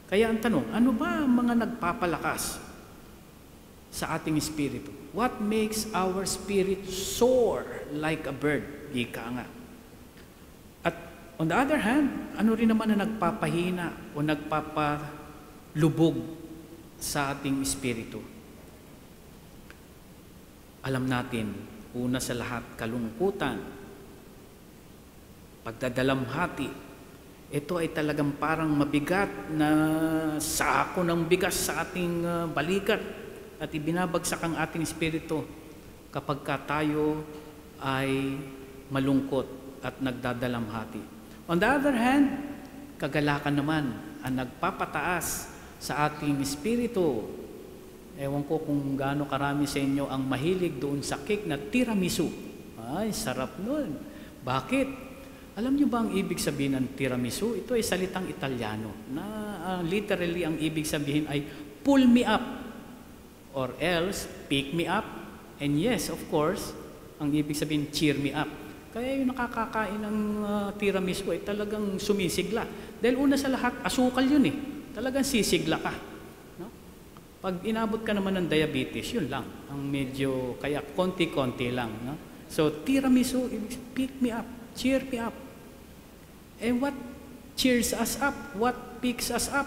Kaya ang tanong, ano ba ang mga nagpapalakas sa ating espiritu? What makes our spirit soar like a bird? Ika nga. At on the other hand, ano rin naman na nagpapahina o nagpapalubog sa ating espiritu? Alam natin, una sa lahat, kalungkutan, pagdadalamhati, ito ay talagang parang mabigat na sako ng bigas sa ating uh, balikat at ibinabagsak ang ating espiritu kapag ka tayo ay malungkot at nagdadalamhati. On the other hand, kagalakan naman ang nagpapataas sa ating espiritu. Ewan ko kung gaano karami sa inyo ang mahilig doon sa cake na tiramisu. Ay, sarap nun. Bakit? Alam niyo ba ang ibig sabihin ng tiramisu? Ito ay salitang Italiano na uh, literally ang ibig sabihin ay pull me up or else pick me up and yes, of course, ang ibig sabihin cheer me up. Kaya yung nakakakain ng uh, tiramisu ay talagang sumisigla. Dahil una sa lahat, asukal yun eh. Talagang sisigla ka. No? Pag inabot ka naman ng diabetes, yun lang. Ang medyo, kaya konti-konti lang. No? So, tiramisu, pick me up, cheer me up. And what cheers us up? What picks us up?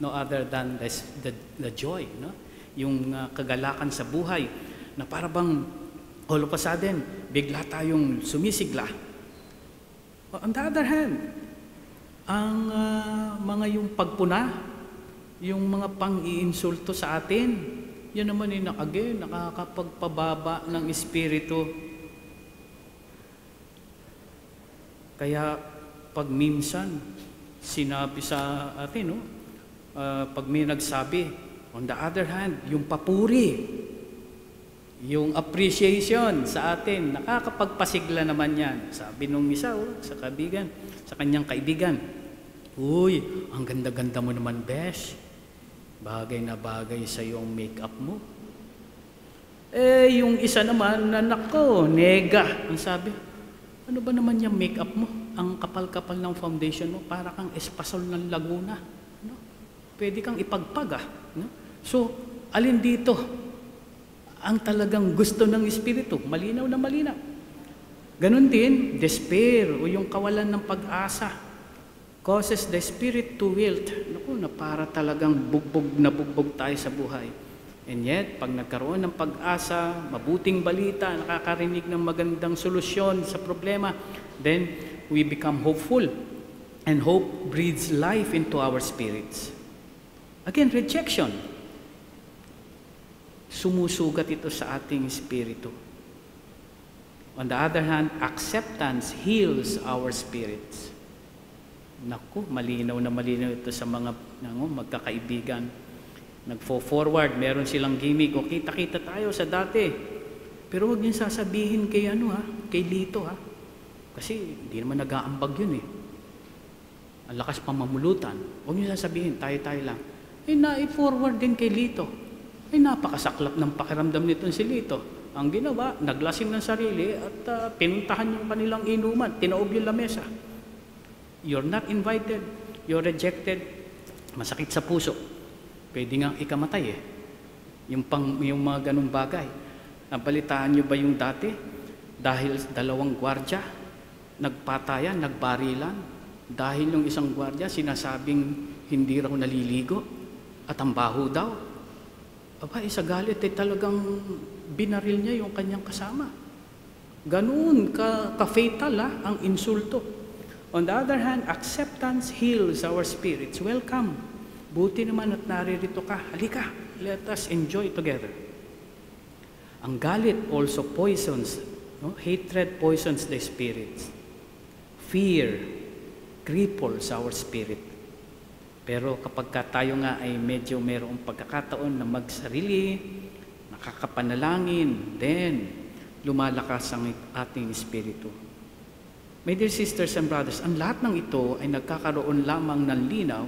No other than this, the, the joy, no? Yung uh, kagalakan sa buhay na para bang all of a sudden, bigla tayong sumisigla. On the other hand, ang uh, mga yung pagpuna, yung mga pang-iinsulto sa atin, yan naman yung again, nakakapagpababa ng espiritu. Kaya pag minsan sinabi sa atin, no? Uh, pag may nagsabi, on the other hand, yung papuri, yung appreciation sa atin, nakakapagpasigla naman yan. Sabi nung isa, oh, sa kaibigan, sa kanyang kaibigan, Uy, ang ganda-ganda mo naman, Besh. Bagay na bagay sa yung make-up mo. Eh, yung isa naman, anak ko, nega. Ang sabi, ano ba naman yung make-up mo? Ang kapal-kapal ng foundation mo, para kang espasol ng Laguna. No? Pwede kang ipagpag ah. No? So, alin dito ang talagang gusto ng Espiritu? Malinaw na malinaw. Ganon din, despair o yung kawalan ng pag-asa causes the spirit to wilt. Naku, na para talagang bugbog na bugbog tayo sa buhay. And yet, pag nagkaroon ng pag-asa, mabuting balita, nakakarinig ng magandang solusyon sa problema, then we become hopeful. And hope breathes life into our spirits. Again, rejection. Sumusugat ito sa ating espiritu. On the other hand, acceptance heals our spirits. Naku, malinaw na malinaw ito sa mga nango, magkakaibigan. Nagfo-forward, meron silang gimmick, o kita-kita tayo sa dati. Pero huwag niyo sasabihin kay ano ha, kay Lito ha. Kasi hindi naman nag-aambag yun eh. Ang lakas pamamulutan. Huwag niyo sasabihin, tayo-tayo lang. Eh, na-forward din kay Lito. Ay, napakasaklap ng pakiramdam nitong si Lito. Ang ginawa, naglasing ng sarili at ah, pinuntahan yung kanilang inuman, tinaob yung lamesa. You're not invited, you're rejected, masakit sa puso. Pwede nga ikamatay eh. Yung, pang, yung mga ganong bagay. Nabalitaan nyo ba yung dati? Dahil dalawang gwardya, nagpatayan, nagbarilan. Dahil yung isang gwardya, sinasabing hindi raw naliligo at ang baho daw. Aba, isa galit eh talagang binaril niya yung kanyang kasama. Ganoon ka, ka-fatal ah, ang insulto. On the other hand, acceptance heals our spirits. Welcome. Buti naman at naririto ka. Halika, let us enjoy together. Ang galit also poisons, no? hatred poisons the spirits. Fear cripples our spirit. Pero kapag ka tayo nga ay medyo mayroong pagkakataon na magsarili, nakakapanalangin, then lumalakas ang ating espiritu. My dear sisters and brothers, ang lahat ng ito ay nagkakaroon lamang ng linaw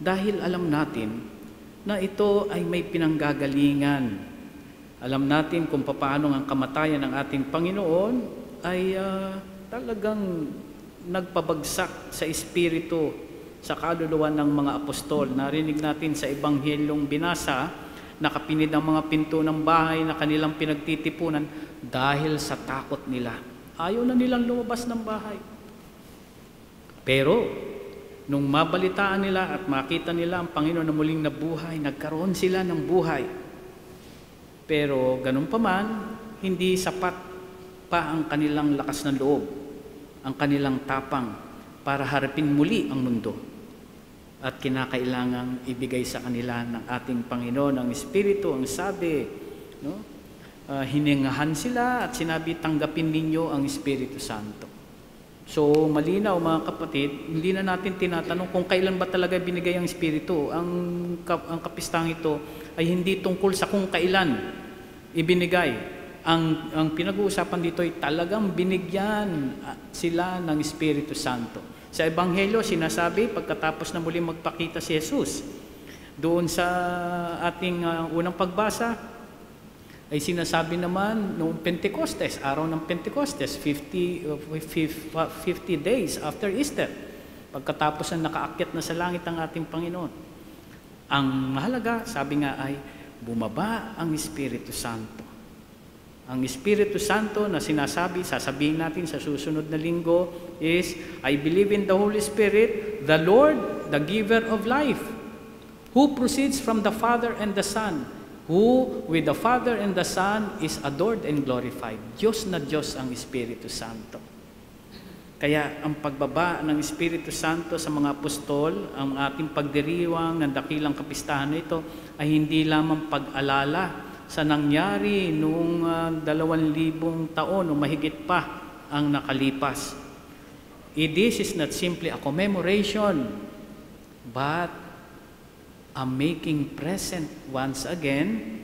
dahil alam natin na ito ay may pinanggagalingan. Alam natin kung paano ang kamatayan ng ating Panginoon ay ah, talagang nagpabagsak sa espiritu, sa kaluluwa ng mga apostol. Narinig natin sa Ebanghelyong binasa, nakapinid ang mga pinto ng bahay na kanilang pinagtitipunan dahil sa takot nila. Ayaw na nilang lumabas ng bahay. Pero, nung mabalitaan nila at makita nila ang Panginoon na muling nabuhay, nagkaroon sila ng buhay. Pero, ganun pa man, hindi sapat pa ang kanilang lakas ng loob, ang kanilang tapang para harapin muli ang mundo. At kinakailangang ibigay sa kanila ng ating Panginoon ang Espiritu, ang sabi, no? uh, hiningahan sila at sinabi, tanggapin ninyo ang Espiritu Santo. So, malinaw mga kapatid, hindi na natin tinatanong kung kailan ba talaga binigay ang Espiritu. Ang, kap- ang kapistang ito ay hindi tungkol sa kung kailan ibinigay. Ang, ang pinag-uusapan dito ay talagang binigyan ah, sila ng Espiritu Santo. Sa Ebanghelyo, sinasabi, pagkatapos na muli magpakita si Jesus, doon sa ating ah, unang pagbasa, ay sinasabi naman noong Pentecostes, araw ng Pentecostes, 50, uh, 50, 50 days after Easter, pagkatapos na nakaakyat na sa langit ang ating Panginoon. Ang mahalaga, sabi nga ay, bumaba ang Espiritu Santo. Ang Espiritu Santo na sinasabi, sasabihin natin sa susunod na linggo is, I believe in the Holy Spirit, the Lord, the giver of life, who proceeds from the Father and the Son, who with the Father and the Son is adored and glorified. Diyos na Diyos ang Espiritu Santo. Kaya ang pagbaba ng Espiritu Santo sa mga apostol, ang ating pagdiriwang ng dakilang kapistahan na ito ay hindi lamang pag-alala sa nangyari noong uh, dalawang libong taon o mahigit pa ang nakalipas. This is not simply a commemoration, but a making present once again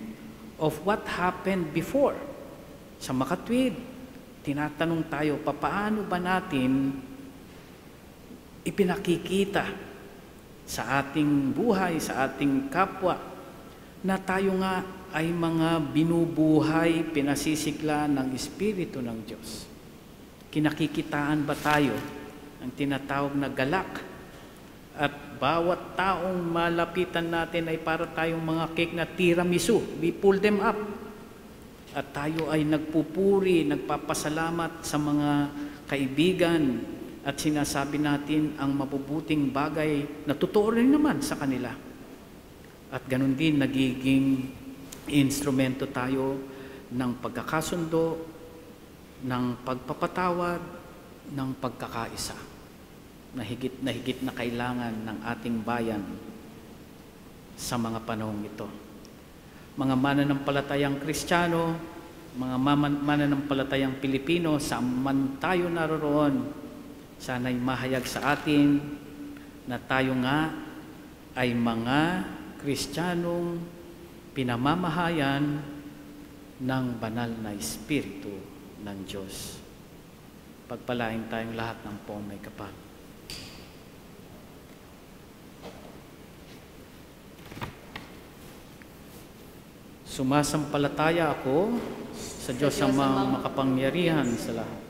of what happened before. Sa makatwid, tinatanong tayo, papaano ba natin ipinakikita sa ating buhay, sa ating kapwa, na tayo nga ay mga binubuhay, pinasisikla ng Espiritu ng Diyos. Kinakikitaan ba tayo ang tinatawag na galak at bawat taong malapitan natin ay para tayong mga cake na tiramisu. We pull them up. At tayo ay nagpupuri, nagpapasalamat sa mga kaibigan at sinasabi natin ang mabubuting bagay na totoo rin naman sa kanila. At ganun din nagiging instrumento tayo ng pagkakasundo, ng pagpapatawad, ng pagkakaisa na higit na higit na kailangan ng ating bayan sa mga panahong ito. Mga mananampalatayang Kristiyano, mga mananampalatayang Pilipino, saan man tayo naroroon, sana'y mahayag sa atin na tayo nga ay mga Kristiyanong pinamamahayan ng banal na Espiritu ng Diyos. Pagpalain tayong lahat ng po may kapal. Sumasampalataya ako sa Diyos Sa Diyos ang makapangyarihan sa lahat.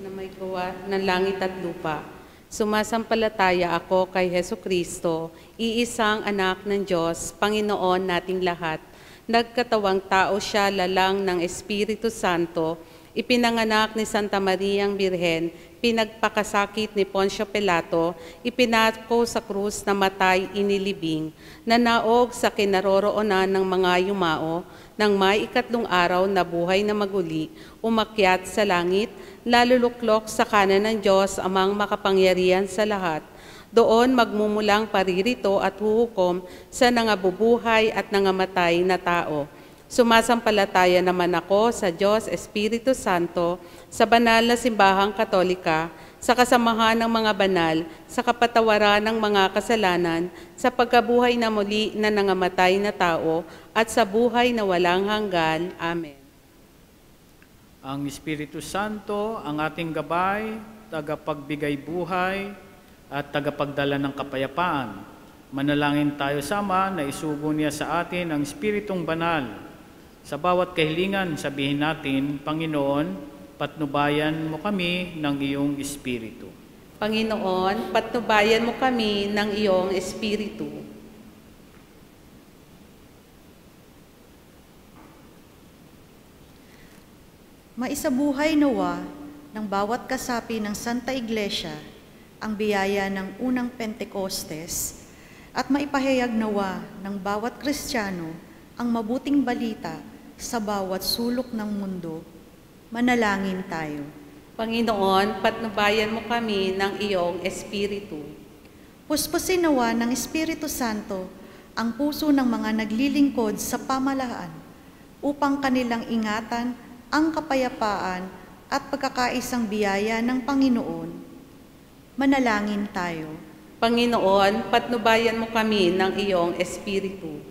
na may gawa ng langit at lupa. Sumasampalataya ako kay Heso Kristo, iisang anak ng Diyos, Panginoon nating lahat. Nagkatawang tao siya lalang ng Espiritu Santo, ipinanganak ni Santa Mariang Birhen, pinagpakasakit ni Poncio Pilato, ipinako sa krus na matay inilibing, nanaog sa kinaroroonan ng mga yumao, nang may ikatlong araw na buhay na maguli, umakyat sa langit, laluluklok sa kanan ng Diyos amang makapangyarihan sa lahat. Doon magmumulang paririto at huhukom sa nangabubuhay at nangamatay na tao. Sumasampalataya naman ako sa Diyos Espiritu Santo, sa banal na simbahang katolika, sa kasamahan ng mga banal, sa kapatawaran ng mga kasalanan, sa pagkabuhay na muli na nangamatay na tao, at sa buhay na walang hanggan. Amen. Ang Espiritu Santo, ang ating gabay, tagapagbigay buhay, at tagapagdala ng kapayapaan. Manalangin tayo sama na isugo niya sa atin ang Espiritong Banal. Sa bawat kahilingan, sabihin natin, Panginoon, patnubayan mo kami ng iyong Espiritu. Panginoon, patnubayan mo kami ng iyong Espiritu. Maisabuhay nawa ng bawat kasapi ng Santa Iglesia ang biyaya ng unang Pentecostes at maipahayag nawa ng bawat Kristiyano ang mabuting balita sa bawat sulok ng mundo. Manalangin tayo. Panginoon, patnubayan mo kami ng iyong Espiritu. Puspusin nawa ng Espiritu Santo ang puso ng mga naglilingkod sa pamalaan upang kanilang ingatan ang kapayapaan at pagkakaisang biyaya ng Panginoon. Manalangin tayo. Panginoon, patnubayan mo kami ng iyong Espiritu.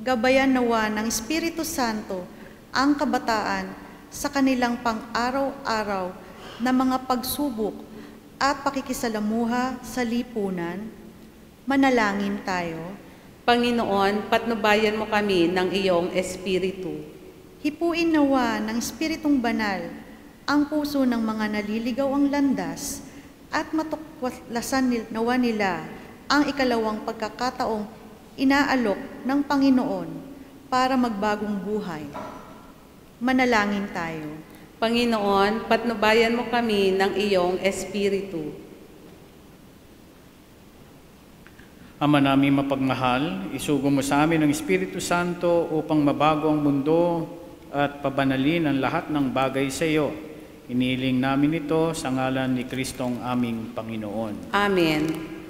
Gabayan nawa ng Espiritu Santo ang kabataan sa kanilang pang-araw-araw na mga pagsubok at pakikisalamuha sa lipunan. Manalangin tayo. Panginoon, patnubayan mo kami ng iyong Espiritu. Hipuin nawa ng Espiritong Banal ang puso ng mga naliligaw ang landas at matuklasan nawa nila ang ikalawang pagkakataong inaalok ng Panginoon para magbagong buhay. Manalangin tayo. Panginoon, patnubayan mo kami ng iyong Espiritu. Ama namin mapagmahal, isugo mo sa amin ang Espiritu Santo upang mabago ang mundo at pabanalin ang lahat ng bagay sa iyo. Iniling namin ito sa ngalan ni Kristong aming Panginoon. Amen.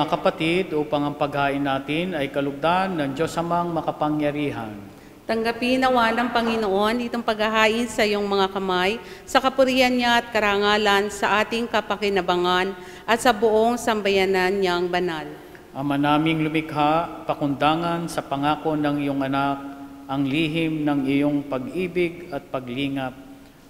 Mga kapatid upang ang paghain natin ay kalugdan ng Diyos amang makapangyarihan. Tanggapin nawa ng Panginoon itong paghahain sa iyong mga kamay, sa kapurihan niya at karangalan sa ating kapakinabangan at sa buong sambayanan niyang banal. Ama naming lumikha, pakundangan sa pangako ng iyong anak, ang lihim ng iyong pag-ibig at paglingap,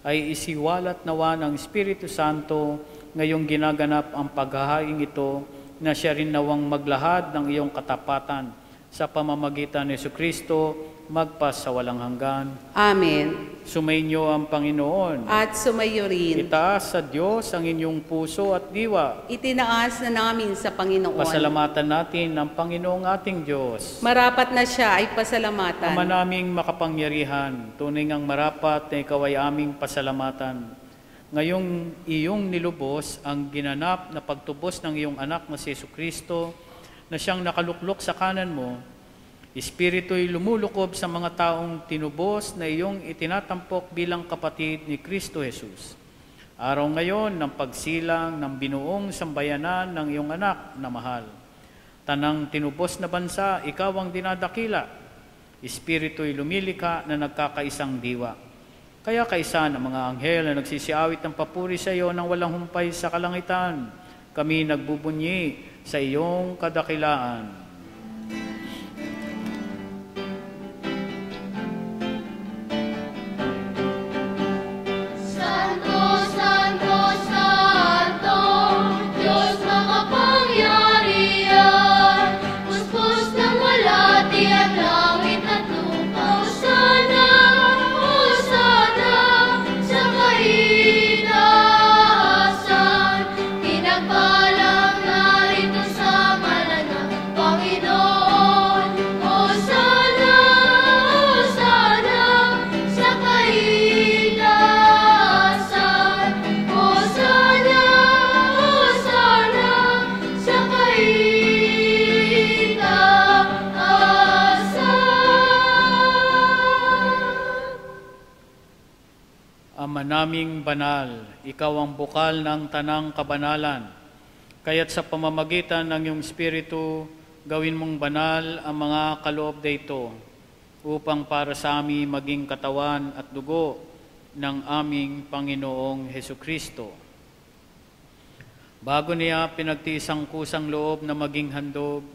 ay isiwalat nawa ng Espiritu Santo ngayong ginaganap ang paghahaing ito na siya rin nawang maglahad ng iyong katapatan sa pamamagitan ni Kristo magpas sa walang hanggan. Amen. Sumainyo ang Panginoon. At sumayo rin. Itaas sa Diyos ang inyong puso at diwa. Itinaas na namin sa Panginoon. Pasalamatan natin ang Panginoong ating Diyos. Marapat na siya ay pasalamatan. Ama naming makapangyarihan, tunay ngang marapat na ikaw ay aming pasalamatan. Ngayong iyong nilubos ang ginanap na pagtubos ng iyong anak na si Yesu Kristo na siyang nakaluklok sa kanan mo, Espiritu'y lumulukob sa mga taong tinubos na iyong itinatampok bilang kapatid ni Kristo Jesus. Araw ngayon ng pagsilang ng binuong sambayanan ng iyong anak na mahal. Tanang tinubos na bansa, ikaw ang dinadakila. Espiritu'y lumilika na nagkakaisang diwa. Kaya kaisa ng mga anghel na nagsisiawit ng papuri sa iyo ng walang humpay sa kalangitan, kami nagbubunyi sa iyong kadakilaan. Ama naming banal, ikaw ang bukal ng tanang kabanalan. Kaya't sa pamamagitan ng iyong Espiritu, gawin mong banal ang mga kaloob dito upang para sa amin maging katawan at dugo ng aming Panginoong Heso Kristo. Bago niya pinagtiisang kusang loob na maging handog,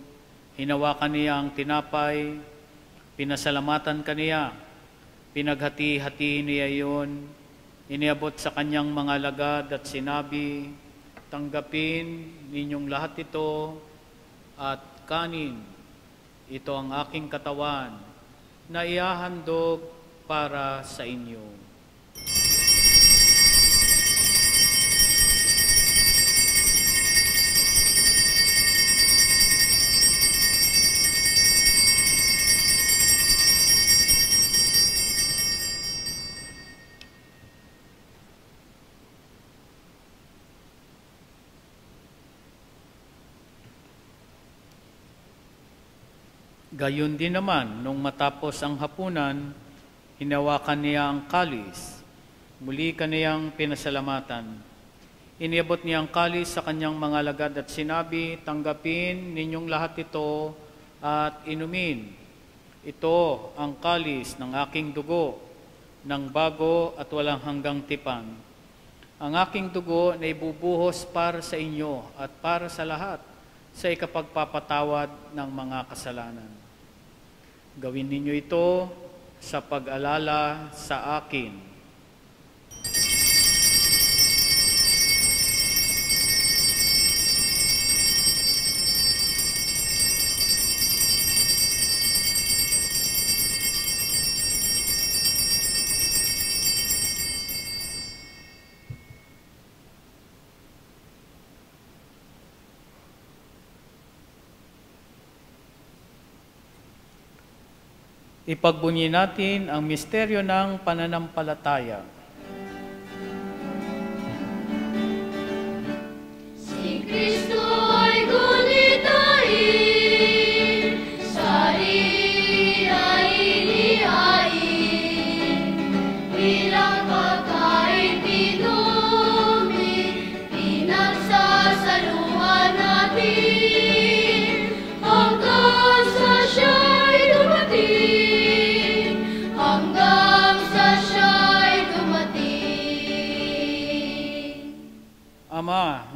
hinawakan niya ang tinapay, pinasalamatan kaniya, pinaghati-hati niya iyon, iniabot sa kanyang mga lagad at sinabi, Tanggapin ninyong lahat ito at kanin. Ito ang aking katawan na iahandog para sa inyo. Gayon din naman, nung matapos ang hapunan, hinawakan niya ang kalis. Muli kaniyang pinasalamatan. Iniabot niya ang kalis sa kanyang mga lagad at sinabi, Tanggapin ninyong lahat ito at inumin. Ito ang kalis ng aking dugo, ng bago at walang hanggang tipan. Ang aking dugo na ibubuhos para sa inyo at para sa lahat sa ikapagpapatawad ng mga kasalanan. Gawin ninyo ito sa pag-alala sa akin. Ipagbunyi natin ang misteryo ng pananampalataya. Si Kristo ay gunitain,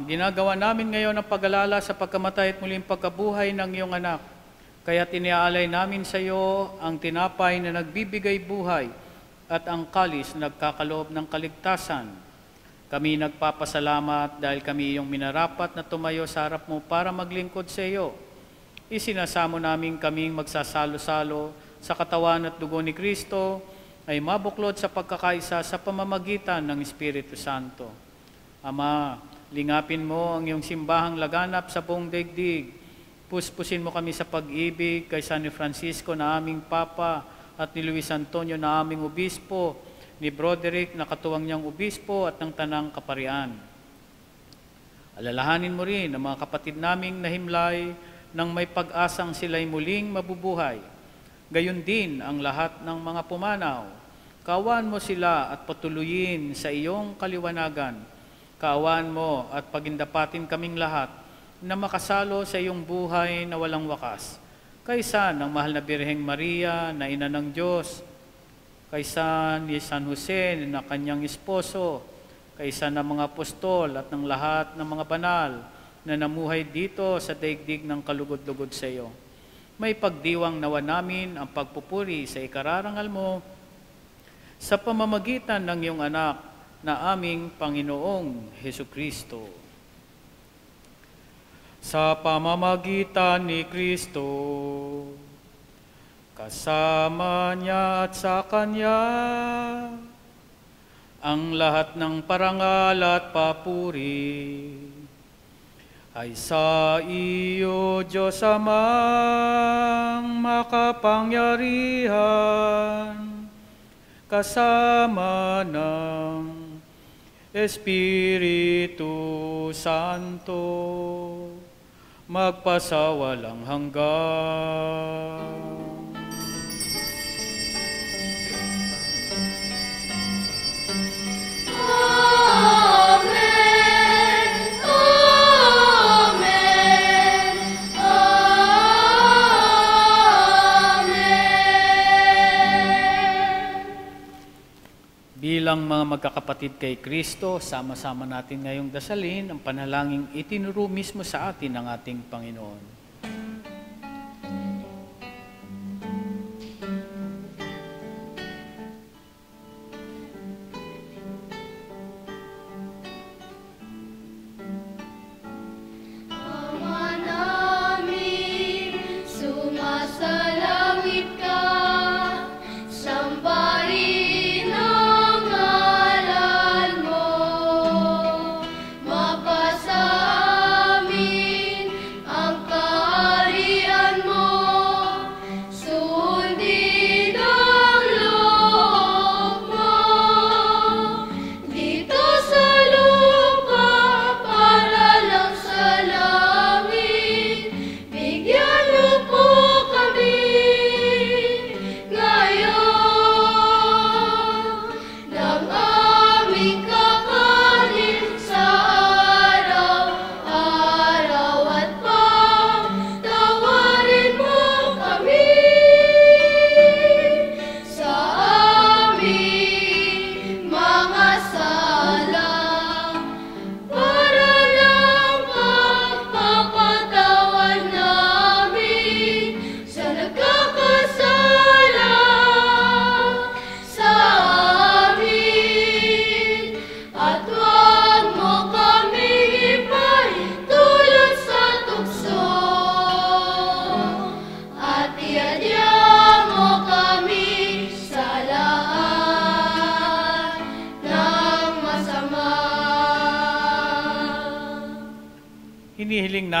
ginagawa namin ngayon ang pag-alala sa pagkamatay at muling pagkabuhay ng iyong anak. Kaya tiniaalay namin sa iyo ang tinapay na nagbibigay buhay at ang kalis na nagkakaloob ng kaligtasan. Kami nagpapasalamat dahil kami iyong minarapat na tumayo sa harap mo para maglingkod sa iyo. Isinasamo namin kaming magsasalo-salo sa katawan at dugo ni Kristo ay mabuklod sa pagkakaisa sa pamamagitan ng Espiritu Santo. Ama, lingapin mo ang iyong simbahang laganap sa buong daigdig. Puspusin mo kami sa pag-ibig kay San Francisco na aming Papa at ni Luis Antonio na aming Obispo, ni Broderick na katuwang niyang Obispo at ng Tanang Kaparian. Alalahanin mo rin ang mga kapatid naming nahimlay nang may pag-asang sila'y muling mabubuhay. Gayon din ang lahat ng mga pumanaw. Kawan mo sila at patuloyin sa iyong kaliwanagan. Kawan mo at pagindapatin kaming lahat na makasalo sa iyong buhay na walang wakas. Kaysa ng mahal na Birheng Maria na ina ng Diyos, kaysa ni San Jose na kanyang esposo, kaysa ng mga apostol at ng lahat ng mga banal na namuhay dito sa daigdig ng kalugod-lugod sa iyo. May pagdiwang nawa namin ang pagpupuri sa ikararangal mo sa pamamagitan ng iyong anak na aming Panginoong Heso Kristo. Sa pamamagitan ni Kristo, kasama niya at sa Kanya, ang lahat ng parangal at papuri ay sa iyo, Diyos Amang makapangyarihan, kasama ng Espiritu Santo, magpasawalang hanggan. Amen. Bilang mga magkakapatid kay Kristo, sama-sama natin ngayong dasalin ang panalangin itinuro mismo sa atin ng ating Panginoon.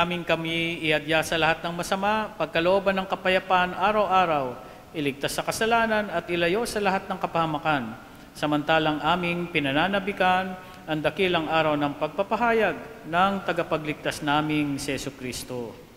Namin kami iadya sa lahat ng masama, pagkalooban ng kapayapaan araw-araw, iligtas sa kasalanan at ilayo sa lahat ng kapahamakan. Samantalang aming pinananabikan ang dakilang araw ng pagpapahayag ng tagapagligtas naming Seso Kristo.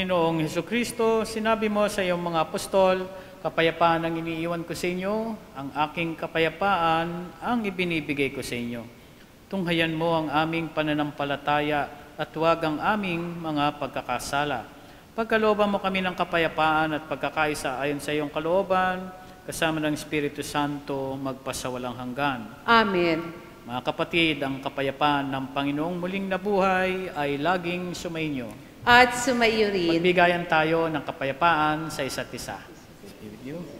Panginoong Heso Kristo, sinabi mo sa iyong mga apostol, kapayapaan ang iniiwan ko sa inyo, ang aking kapayapaan ang ibinibigay ko sa inyo. Tunghayan mo ang aming pananampalataya at huwag ang aming mga pagkakasala. Pagkalooban mo kami ng kapayapaan at pagkakaisa ayon sa iyong kalooban, kasama ng Espiritu Santo, magpasawalang hanggan. Amen. Mga kapatid, ang kapayapaan ng Panginoong muling nabuhay ay laging sumainyo. At sumayo rin. Magbigayan tayo ng kapayapaan sa isa't isa. With you.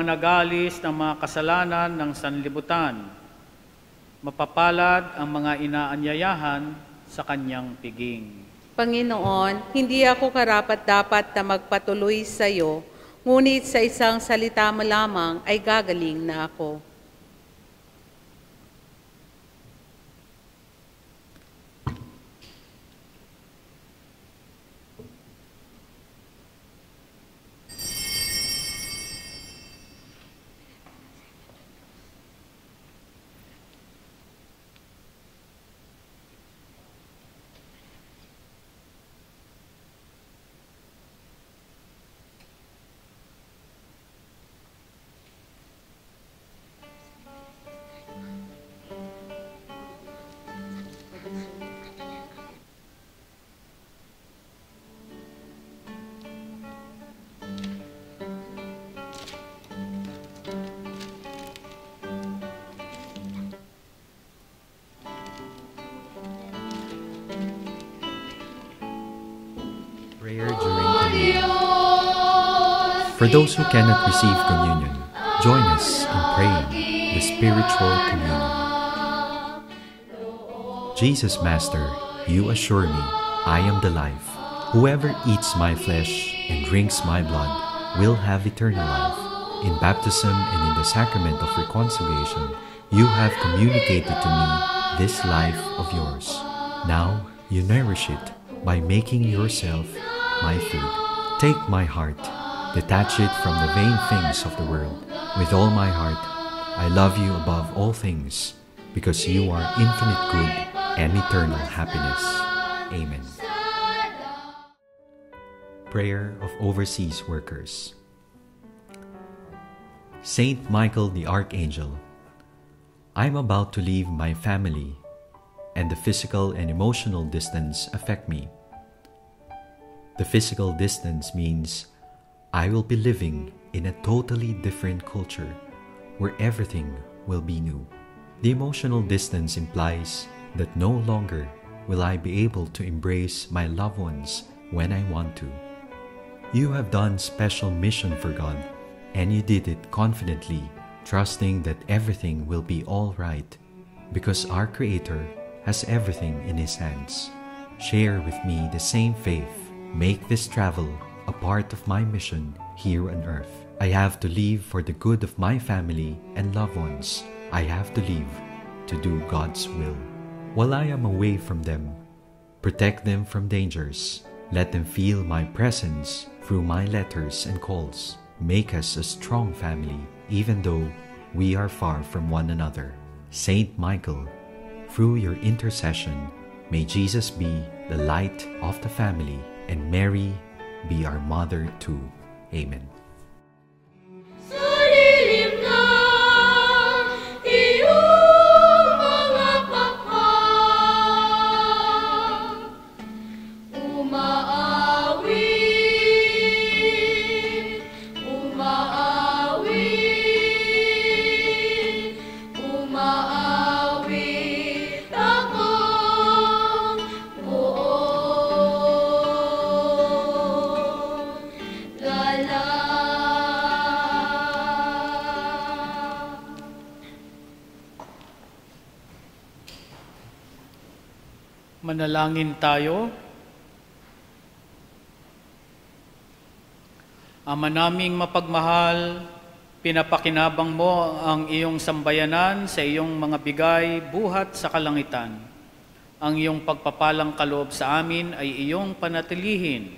Ito ang nagalis ng mga kasalanan ng sanlibutan. Mapapalad ang mga inaanyayahan sa kanyang piging. Panginoon, hindi ako karapat-dapat na magpatuloy sa iyo, ngunit sa isang salita mo lamang ay gagaling na ako. For those who cannot receive communion, join us in praying the spiritual communion. Jesus, Master, you assure me, I am the life. Whoever eats my flesh and drinks my blood will have eternal life. In baptism and in the sacrament of reconciliation, you have communicated to me this life of yours. Now you nourish it by making yourself my food. Take my heart, detach it from the vain things of the world. With all my heart, I love you above all things, because you are infinite good and eternal happiness. Amen. Prayer of Overseas Workers. Saint Michael the Archangel, I'm about to leave my family, and the physical and emotional distance affect me. The physical distance means I will be living in a totally different culture where everything will be new. The emotional distance implies that no longer will I be able to embrace my loved ones when I want to. You have done special mission for God, and you did it confidently, trusting that everything will be all right because our Creator has everything in His hands. Share with me the same faith. Make this travel a part of my mission here on earth. I have to leave for the good of my family and loved ones. I have to leave to do God's will. While I am away from them, protect them from dangers. Let them feel my presence through my letters and calls. Make us a strong family, even though we are far from one another. Saint Michael, through your intercession, may Jesus be the light of the family and Mary be our mother too. Amen. Manalangin tayo. Ama naming mapagmahal, pinapakinabang mo ang iyong sambayanan sa iyong mga bigay buhat sa kalangitan. Ang iyong pagpapalang kaloob sa amin ay iyong panatilihin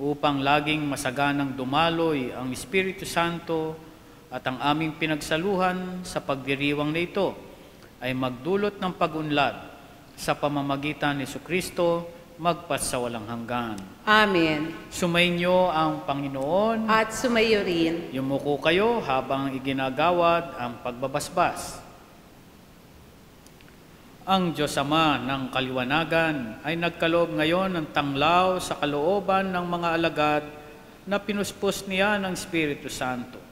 upang laging masaganang dumaloy ang Espiritu Santo at ang aming pinagsaluhan sa pagdiriwang na ito ay magdulot ng pag-unlad sa pamamagitan ni Kristo magpas sa walang hanggan. Amen. Sumainyo ang Panginoon. At sumayo rin. Yumuko kayo habang iginagawad ang pagbabasbas. Ang Diyos Ama ng Kaliwanagan ay nagkaloob ngayon ng tanglaw sa kalooban ng mga alagad na pinuspos niya ng Espiritu Santo.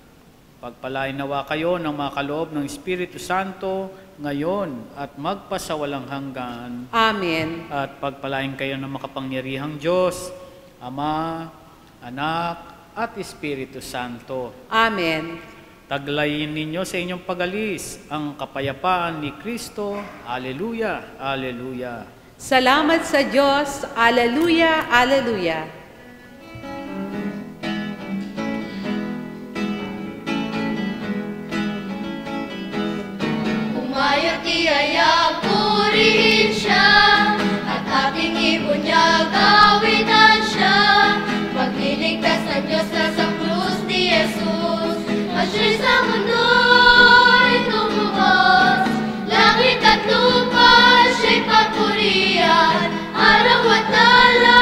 Pagpalain nawa kayo ng mga kaloob ng Espiritu Santo ngayon at magpasawalang hanggan Amen. at pagpalain kayo ng makapangyarihang Diyos, Ama, Anak, at Espiritu Santo. Amen. Taglayin ninyo sa inyong pagalis ang kapayapaan ni Kristo. Aleluya, aleluya. Salamat sa Diyos. Aleluya, aleluya. Umaya't tiyaya, purihin siya, at ating ibunyag, awitan siya. Pagliligtas ng Diyos na sa krus ni Jesus, masyari sa mundo'y tumubos. Langit at lupa, siya'y papurihan, araw at tala,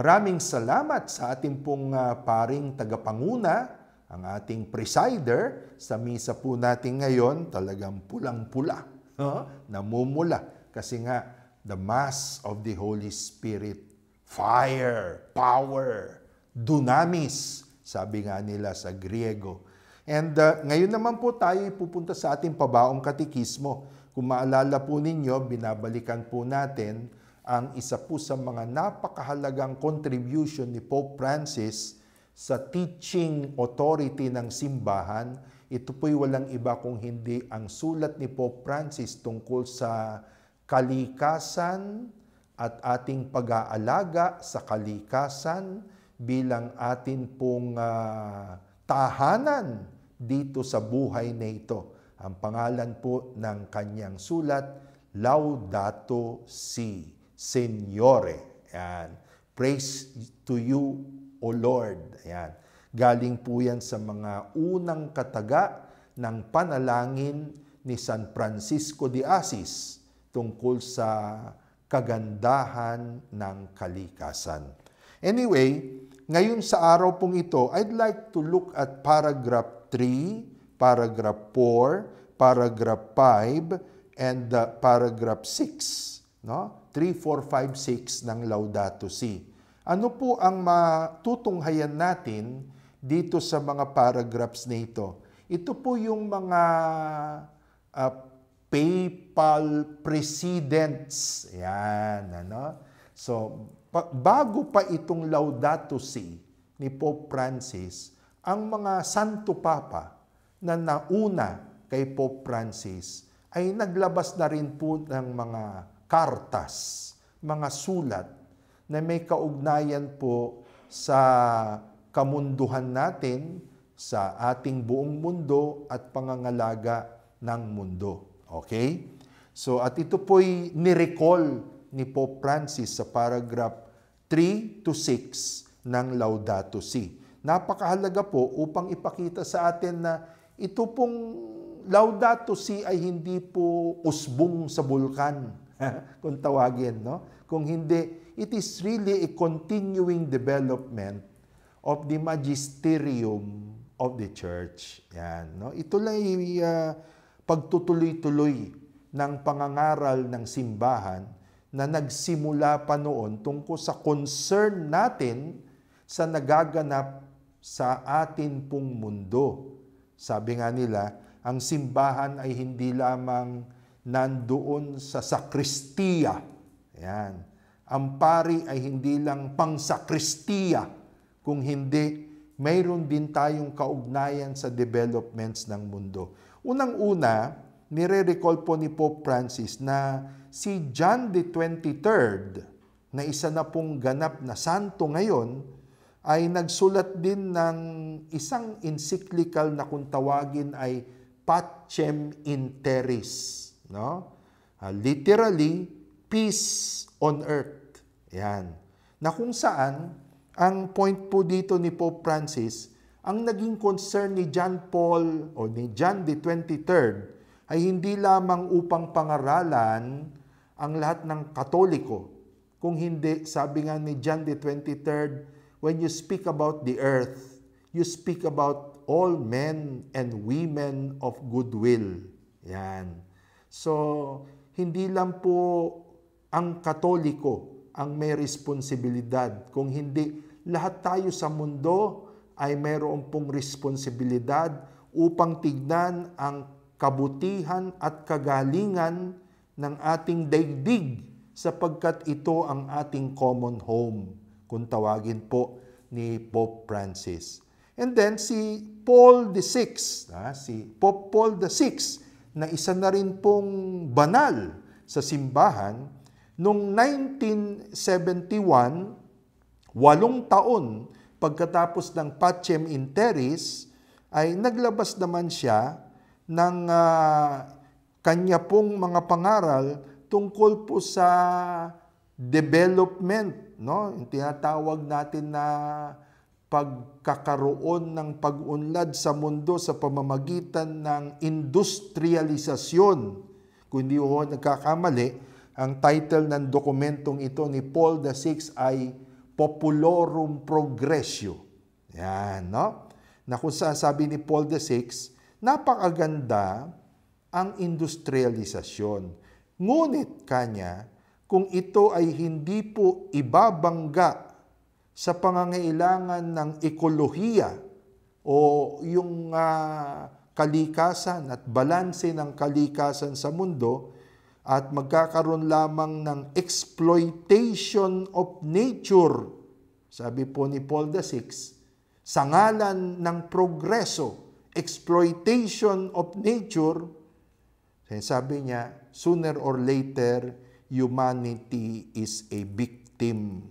Maraming salamat sa ating pong ah, paring tagapanguna, ang ating presider sa misa po natin ngayon, talagang pulang-pula, huh? namumula. Kasi nga, the Mass of the Holy Spirit, fire, power, dunamis, sabi nga nila sa Griego. And uh, ngayon naman po tayo pupunta sa ating pabaong katikismo. Kung maalala po ninyo, binabalikan po natin ang isa po sa mga napakahalagang contribution ni Pope Francis sa teaching authority ng simbahan. Ito po'y walang iba kung hindi ang sulat ni Pope Francis tungkol sa kalikasan at ating pag-aalaga sa kalikasan bilang atin pong uh, tahanan dito sa buhay na ito. Ang pangalan po ng kanyang sulat, Laudato Si, Signore. Ayan. Praise to you, O Lord. Ayan. Galing po yan sa mga unang kataga ng panalangin ni San Francisco de Assis tungkol sa kagandahan ng kalikasan. Anyway, ngayon sa araw pong ito, I'd like to look at paragraph 3 paragraph 4, paragraph 5, and uh, paragraph 6. No? 3, 4, 5, 6 ng Laudato Si. Ano po ang matutunghayan natin dito sa mga paragraphs na ito? Ito po yung mga uh, papal precedents. Yan, ano? So, bago pa itong Laudato Si ni Pope Francis, ang mga Santo Papa, na nauna kay Pope Francis ay naglabas na rin po ng mga kartas, mga sulat na may kaugnayan po sa kamunduhan natin, sa ating buong mundo at pangangalaga ng mundo. Okay? So at ito po'y nirecall ni Pope Francis sa paragraph 3 to 6 ng Laudato Si. Napakahalaga po upang ipakita sa atin na ito pong Laudato Si ay hindi po usbong sa bulkan, kung tawagin, no? Kung hindi, it is really a continuing development of the magisterium of the church. Yan, no? Ito lang ay uh, pagtutuloy-tuloy ng pangangaral ng simbahan na nagsimula pa noon tungkol sa concern natin sa nagaganap sa atin pong mundo sabi nga nila, ang simbahan ay hindi lamang nandoon sa sakristiya. Yan. Ang pari ay hindi lang pang sakristiya, kung hindi, mayroon din tayong kaugnayan sa developments ng mundo. Unang-una, nire-recall po ni Pope Francis na si John the 23rd, na isa na pong ganap na santo ngayon, ay nagsulat din ng isang encyclical na kung tawagin ay Pacem in Terris. No? Uh, literally, peace on earth. Yan. Na kung saan, ang point po dito ni Pope Francis, ang naging concern ni John Paul o ni John the 23rd ay hindi lamang upang pangaralan ang lahat ng katoliko. Kung hindi, sabi nga ni John the 23rd, when you speak about the earth, you speak about all men and women of goodwill. Yan. So, hindi lang po ang katoliko ang may responsibilidad. Kung hindi, lahat tayo sa mundo ay mayroon pong responsibilidad upang tignan ang kabutihan at kagalingan ng ating daigdig sapagkat ito ang ating common home kung tawagin po ni Pope Francis. And then si Paul VI, ah, si Pope Paul VI, na isa na rin pong banal sa simbahan, noong 1971, walong taon pagkatapos ng Pacem in Terris, ay naglabas naman siya ng uh, kanya pong mga pangaral tungkol po sa development no? Yung tinatawag natin na pagkakaroon ng pag-unlad sa mundo sa pamamagitan ng industrialisasyon. Kung hindi ho nagkakamali, ang title ng dokumentong ito ni Paul VI ay Populorum Progressio. Yan, no? Na kung saan sabi ni Paul VI, napakaganda ang industrialisasyon. Ngunit kanya, kung ito ay hindi po ibabangga sa pangangailangan ng ekolohiya o yung uh, kalikasan at balanse ng kalikasan sa mundo at magkakaroon lamang ng exploitation of nature. Sabi po ni Paul VI, sa ngalan ng progreso, exploitation of nature, sabi niya, sooner or later, humanity is a victim.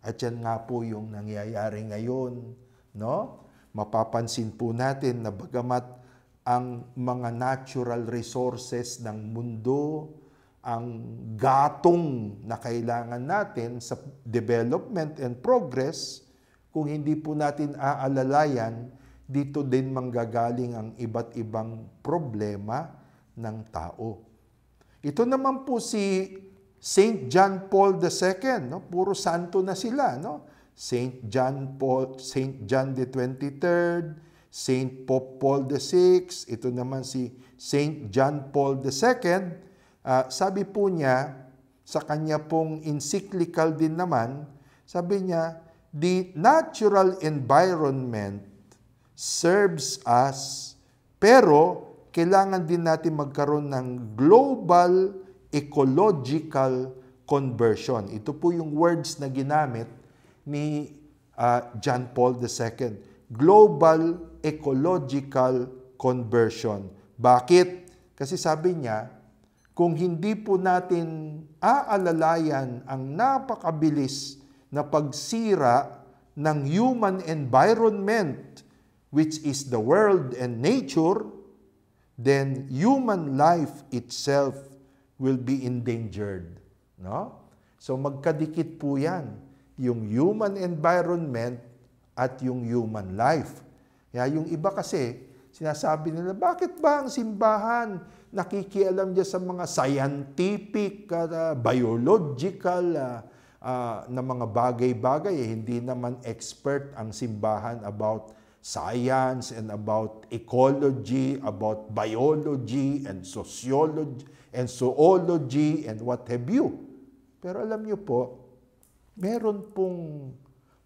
At yan nga po yung nangyayari ngayon. No? Mapapansin po natin na bagamat ang mga natural resources ng mundo, ang gatong na kailangan natin sa development and progress, kung hindi po natin aalalayan, dito din manggagaling ang iba't ibang problema ng tao. Ito naman po si St. John Paul II, no? puro santo na sila, no? St. John Paul, St. John the 23rd, St. Pope Paul VI, ito naman si St. John Paul II, uh, sabi po niya, sa kanya pong encyclical din naman, sabi niya, the natural environment serves us, pero kailangan din natin magkaroon ng global ecological conversion. Ito po yung words na ginamit ni uh, John Paul II global ecological conversion. Bakit? Kasi sabi niya, kung hindi po natin aalalayan ang napakabilis na pagsira ng human environment, which is the world and nature, then human life itself will be endangered. No? So magkadikit po yan. Yung human environment at yung human life. Kaya yung iba kasi, sinasabi nila, bakit ba ang simbahan nakikialam dyan sa mga scientific, uh, biological uh, uh, na mga bagay-bagay? Eh, hindi naman expert ang simbahan about science and about ecology, about biology and sociology and zoology and what have you. Pero alam niyo po, meron pong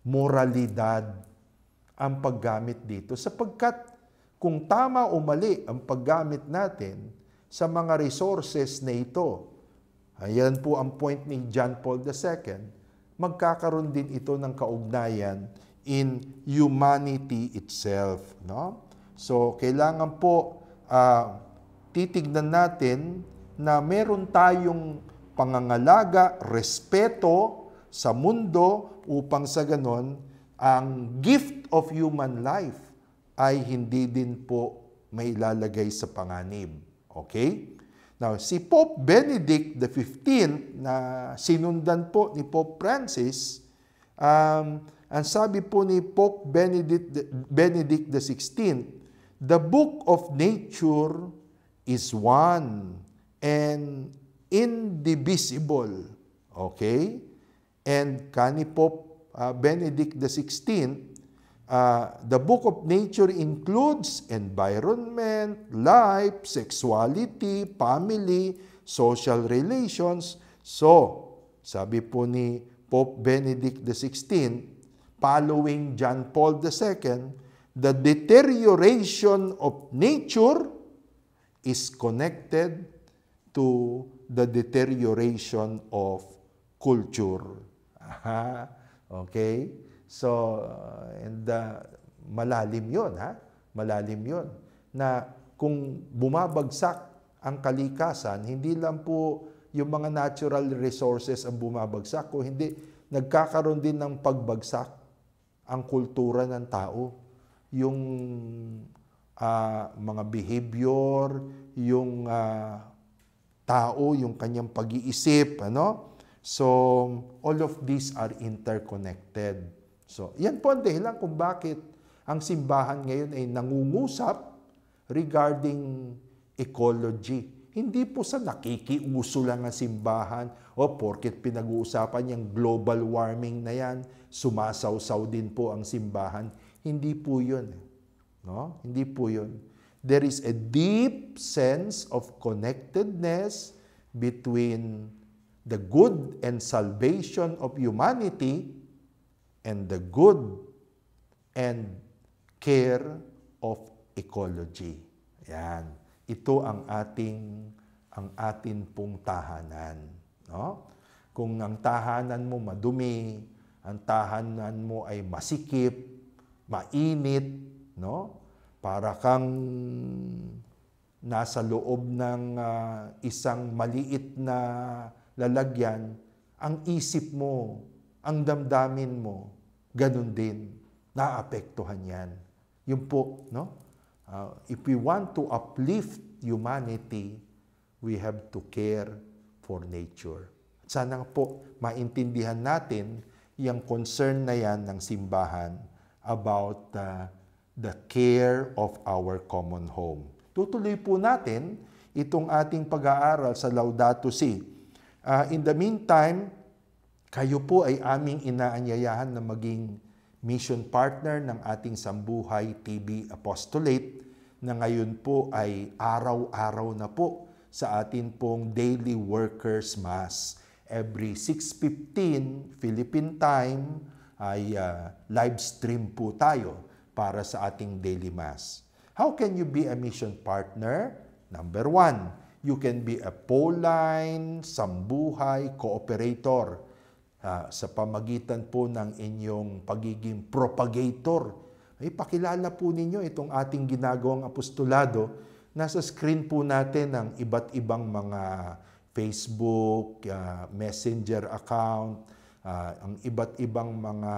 moralidad ang paggamit dito sapagkat kung tama o mali ang paggamit natin sa mga resources na ito, ayan po ang point ni John Paul II, magkakaroon din ito ng kaugnayan in humanity itself. No? So, kailangan po uh, titignan natin na meron tayong pangangalaga, respeto sa mundo upang sa ganon, ang gift of human life ay hindi din po may lalagay sa panganib. Okay? Now, si Pope Benedict XV na sinundan po ni Pope Francis, um, ang sabi po ni Pope Benedict, Benedict XVI, the book of nature is one and indivisible. Okay? And kani Pope uh, Benedict XVI, uh, the book of nature includes environment, life, sexuality, family, social relations. So, sabi po ni Pope Benedict XVI, following John Paul II, the deterioration of nature is connected to the deterioration of culture. okay? So, uh, and uh, malalim yon ha? Malalim yon Na kung bumabagsak ang kalikasan, hindi lang po yung mga natural resources ang bumabagsak, kung hindi nagkakaroon din ng pagbagsak ang kultura ng tao. Yung uh, mga behavior, yung uh, tao, yung kanyang pag-iisip, ano? So, all of these are interconnected. So, yan po ang dahilan kung bakit ang simbahan ngayon ay nangungusap regarding ecology. Hindi po sa nakikiuso lang ang simbahan o porket pinag-uusapan yung global warming na yan, sumasawsaw din po ang simbahan. Hindi po yun. No? Hindi po yun. There is a deep sense of connectedness between the good and salvation of humanity and the good and care of ecology. Yan. Ito ang ating ang atin pong tahanan, no? Kung ang tahanan mo madumi, ang tahanan mo ay masikip, mainit, no? Para kang nasa loob ng ah, isang maliit na lalagyan, ang isip mo, ang damdamin mo, ganun din, naapektuhan yan. Yun po, no? Uh, if we want to uplift humanity, we have to care for nature. Sana po maintindihan natin yung concern na yan ng simbahan about uh, the care of our common home. Tutuloy po natin itong ating pag-aaral sa Laudato Si. Uh, in the meantime, kayo po ay aming inaanyayahan na maging mission partner ng ating Sambuhay TV Apostolate na ngayon po ay araw-araw na po sa atin pong Daily Workers Mass. Every 6.15 Philippine time ay uh, live stream po tayo para sa ating daily Mass. How can you be a mission partner? Number one, you can be a Pauline, Sambuhay, Cooperator uh, sa pamagitan po ng inyong pagiging propagator. Ay pakilala po ninyo itong ating ginagawang apostolado. Nasa screen po natin ang iba't ibang mga Facebook, uh, Messenger account, uh, ang iba't ibang mga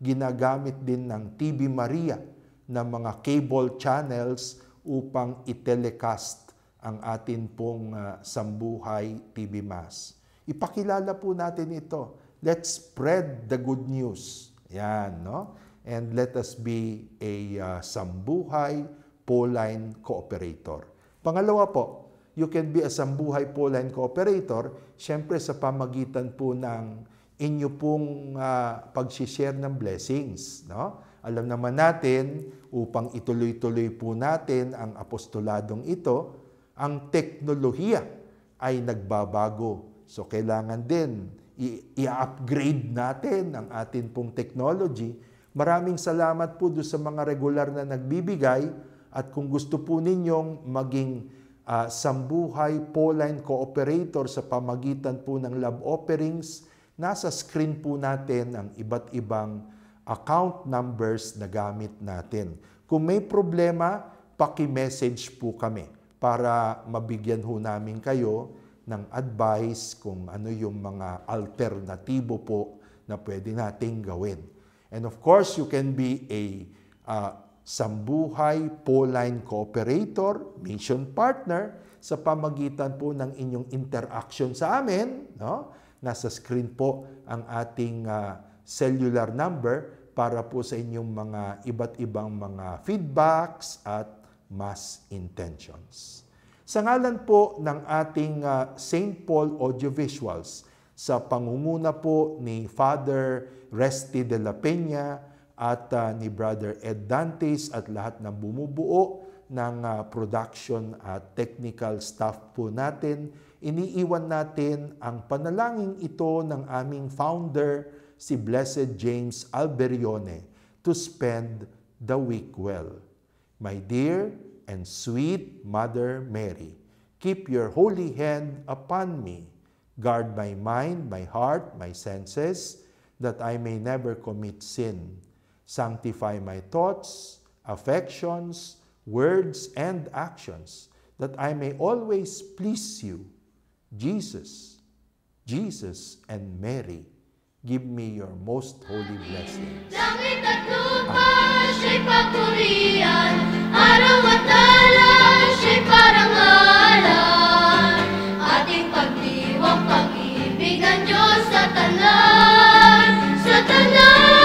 ginagamit din ng TV Maria na mga cable channels upang itelecast ang atin pong uh, Sambuhay TV Mass. Ipakilala po natin ito Let's spread the good news. Yan, no? And let us be a uh, sambuhay Pauline cooperator. Pangalawa po, you can be a sambuhay Pauline cooperator, syempre sa pamagitan po ng inyo pong uh, pag-share ng blessings. No? Alam naman natin, upang ituloy-tuloy po natin ang apostoladong ito, ang teknolohiya ay nagbabago. So kailangan din i-upgrade natin ang atin pong technology. Maraming salamat po doon sa mga regular na nagbibigay at kung gusto po ninyong maging uh, sambuhay Pauline cooperator sa pamagitan po ng love offerings, nasa screen po natin ang iba't ibang account numbers na gamit natin. Kung may problema, paki-message po kami para mabigyan ho namin kayo ng advice kung ano yung mga alternatibo po na pwede nating gawin. And of course, you can be a uh, Sambuhay Pauline Cooperator, mission partner, sa pamagitan po ng inyong interaction sa amin. No? Nasa screen po ang ating uh, cellular number para po sa inyong mga iba't ibang mga feedbacks at mass intentions. Sa ngalan po ng ating uh, St. Paul Audiovisuals, sa pangunguna po ni Father Resti de la Peña at uh, ni Brother Ed Dantes at lahat ng bumubuo ng uh, production at technical staff po natin, iniiwan natin ang panalangin ito ng aming founder, si Blessed James Alberione, to spend the week well. My dear and sweet Mother Mary, keep your holy hand upon me. Guard my mind, my heart, my senses, that I may never commit sin. Sanctify my thoughts, affections, words, and actions, that I may always please you. Jesus, Jesus and Mary, give me your most holy blessing. Langit at lupa, siya'y papurian, araw at ala, siya'y parangalan, ating pagdiwang pag-ibig Diyos sa talan, sa talan.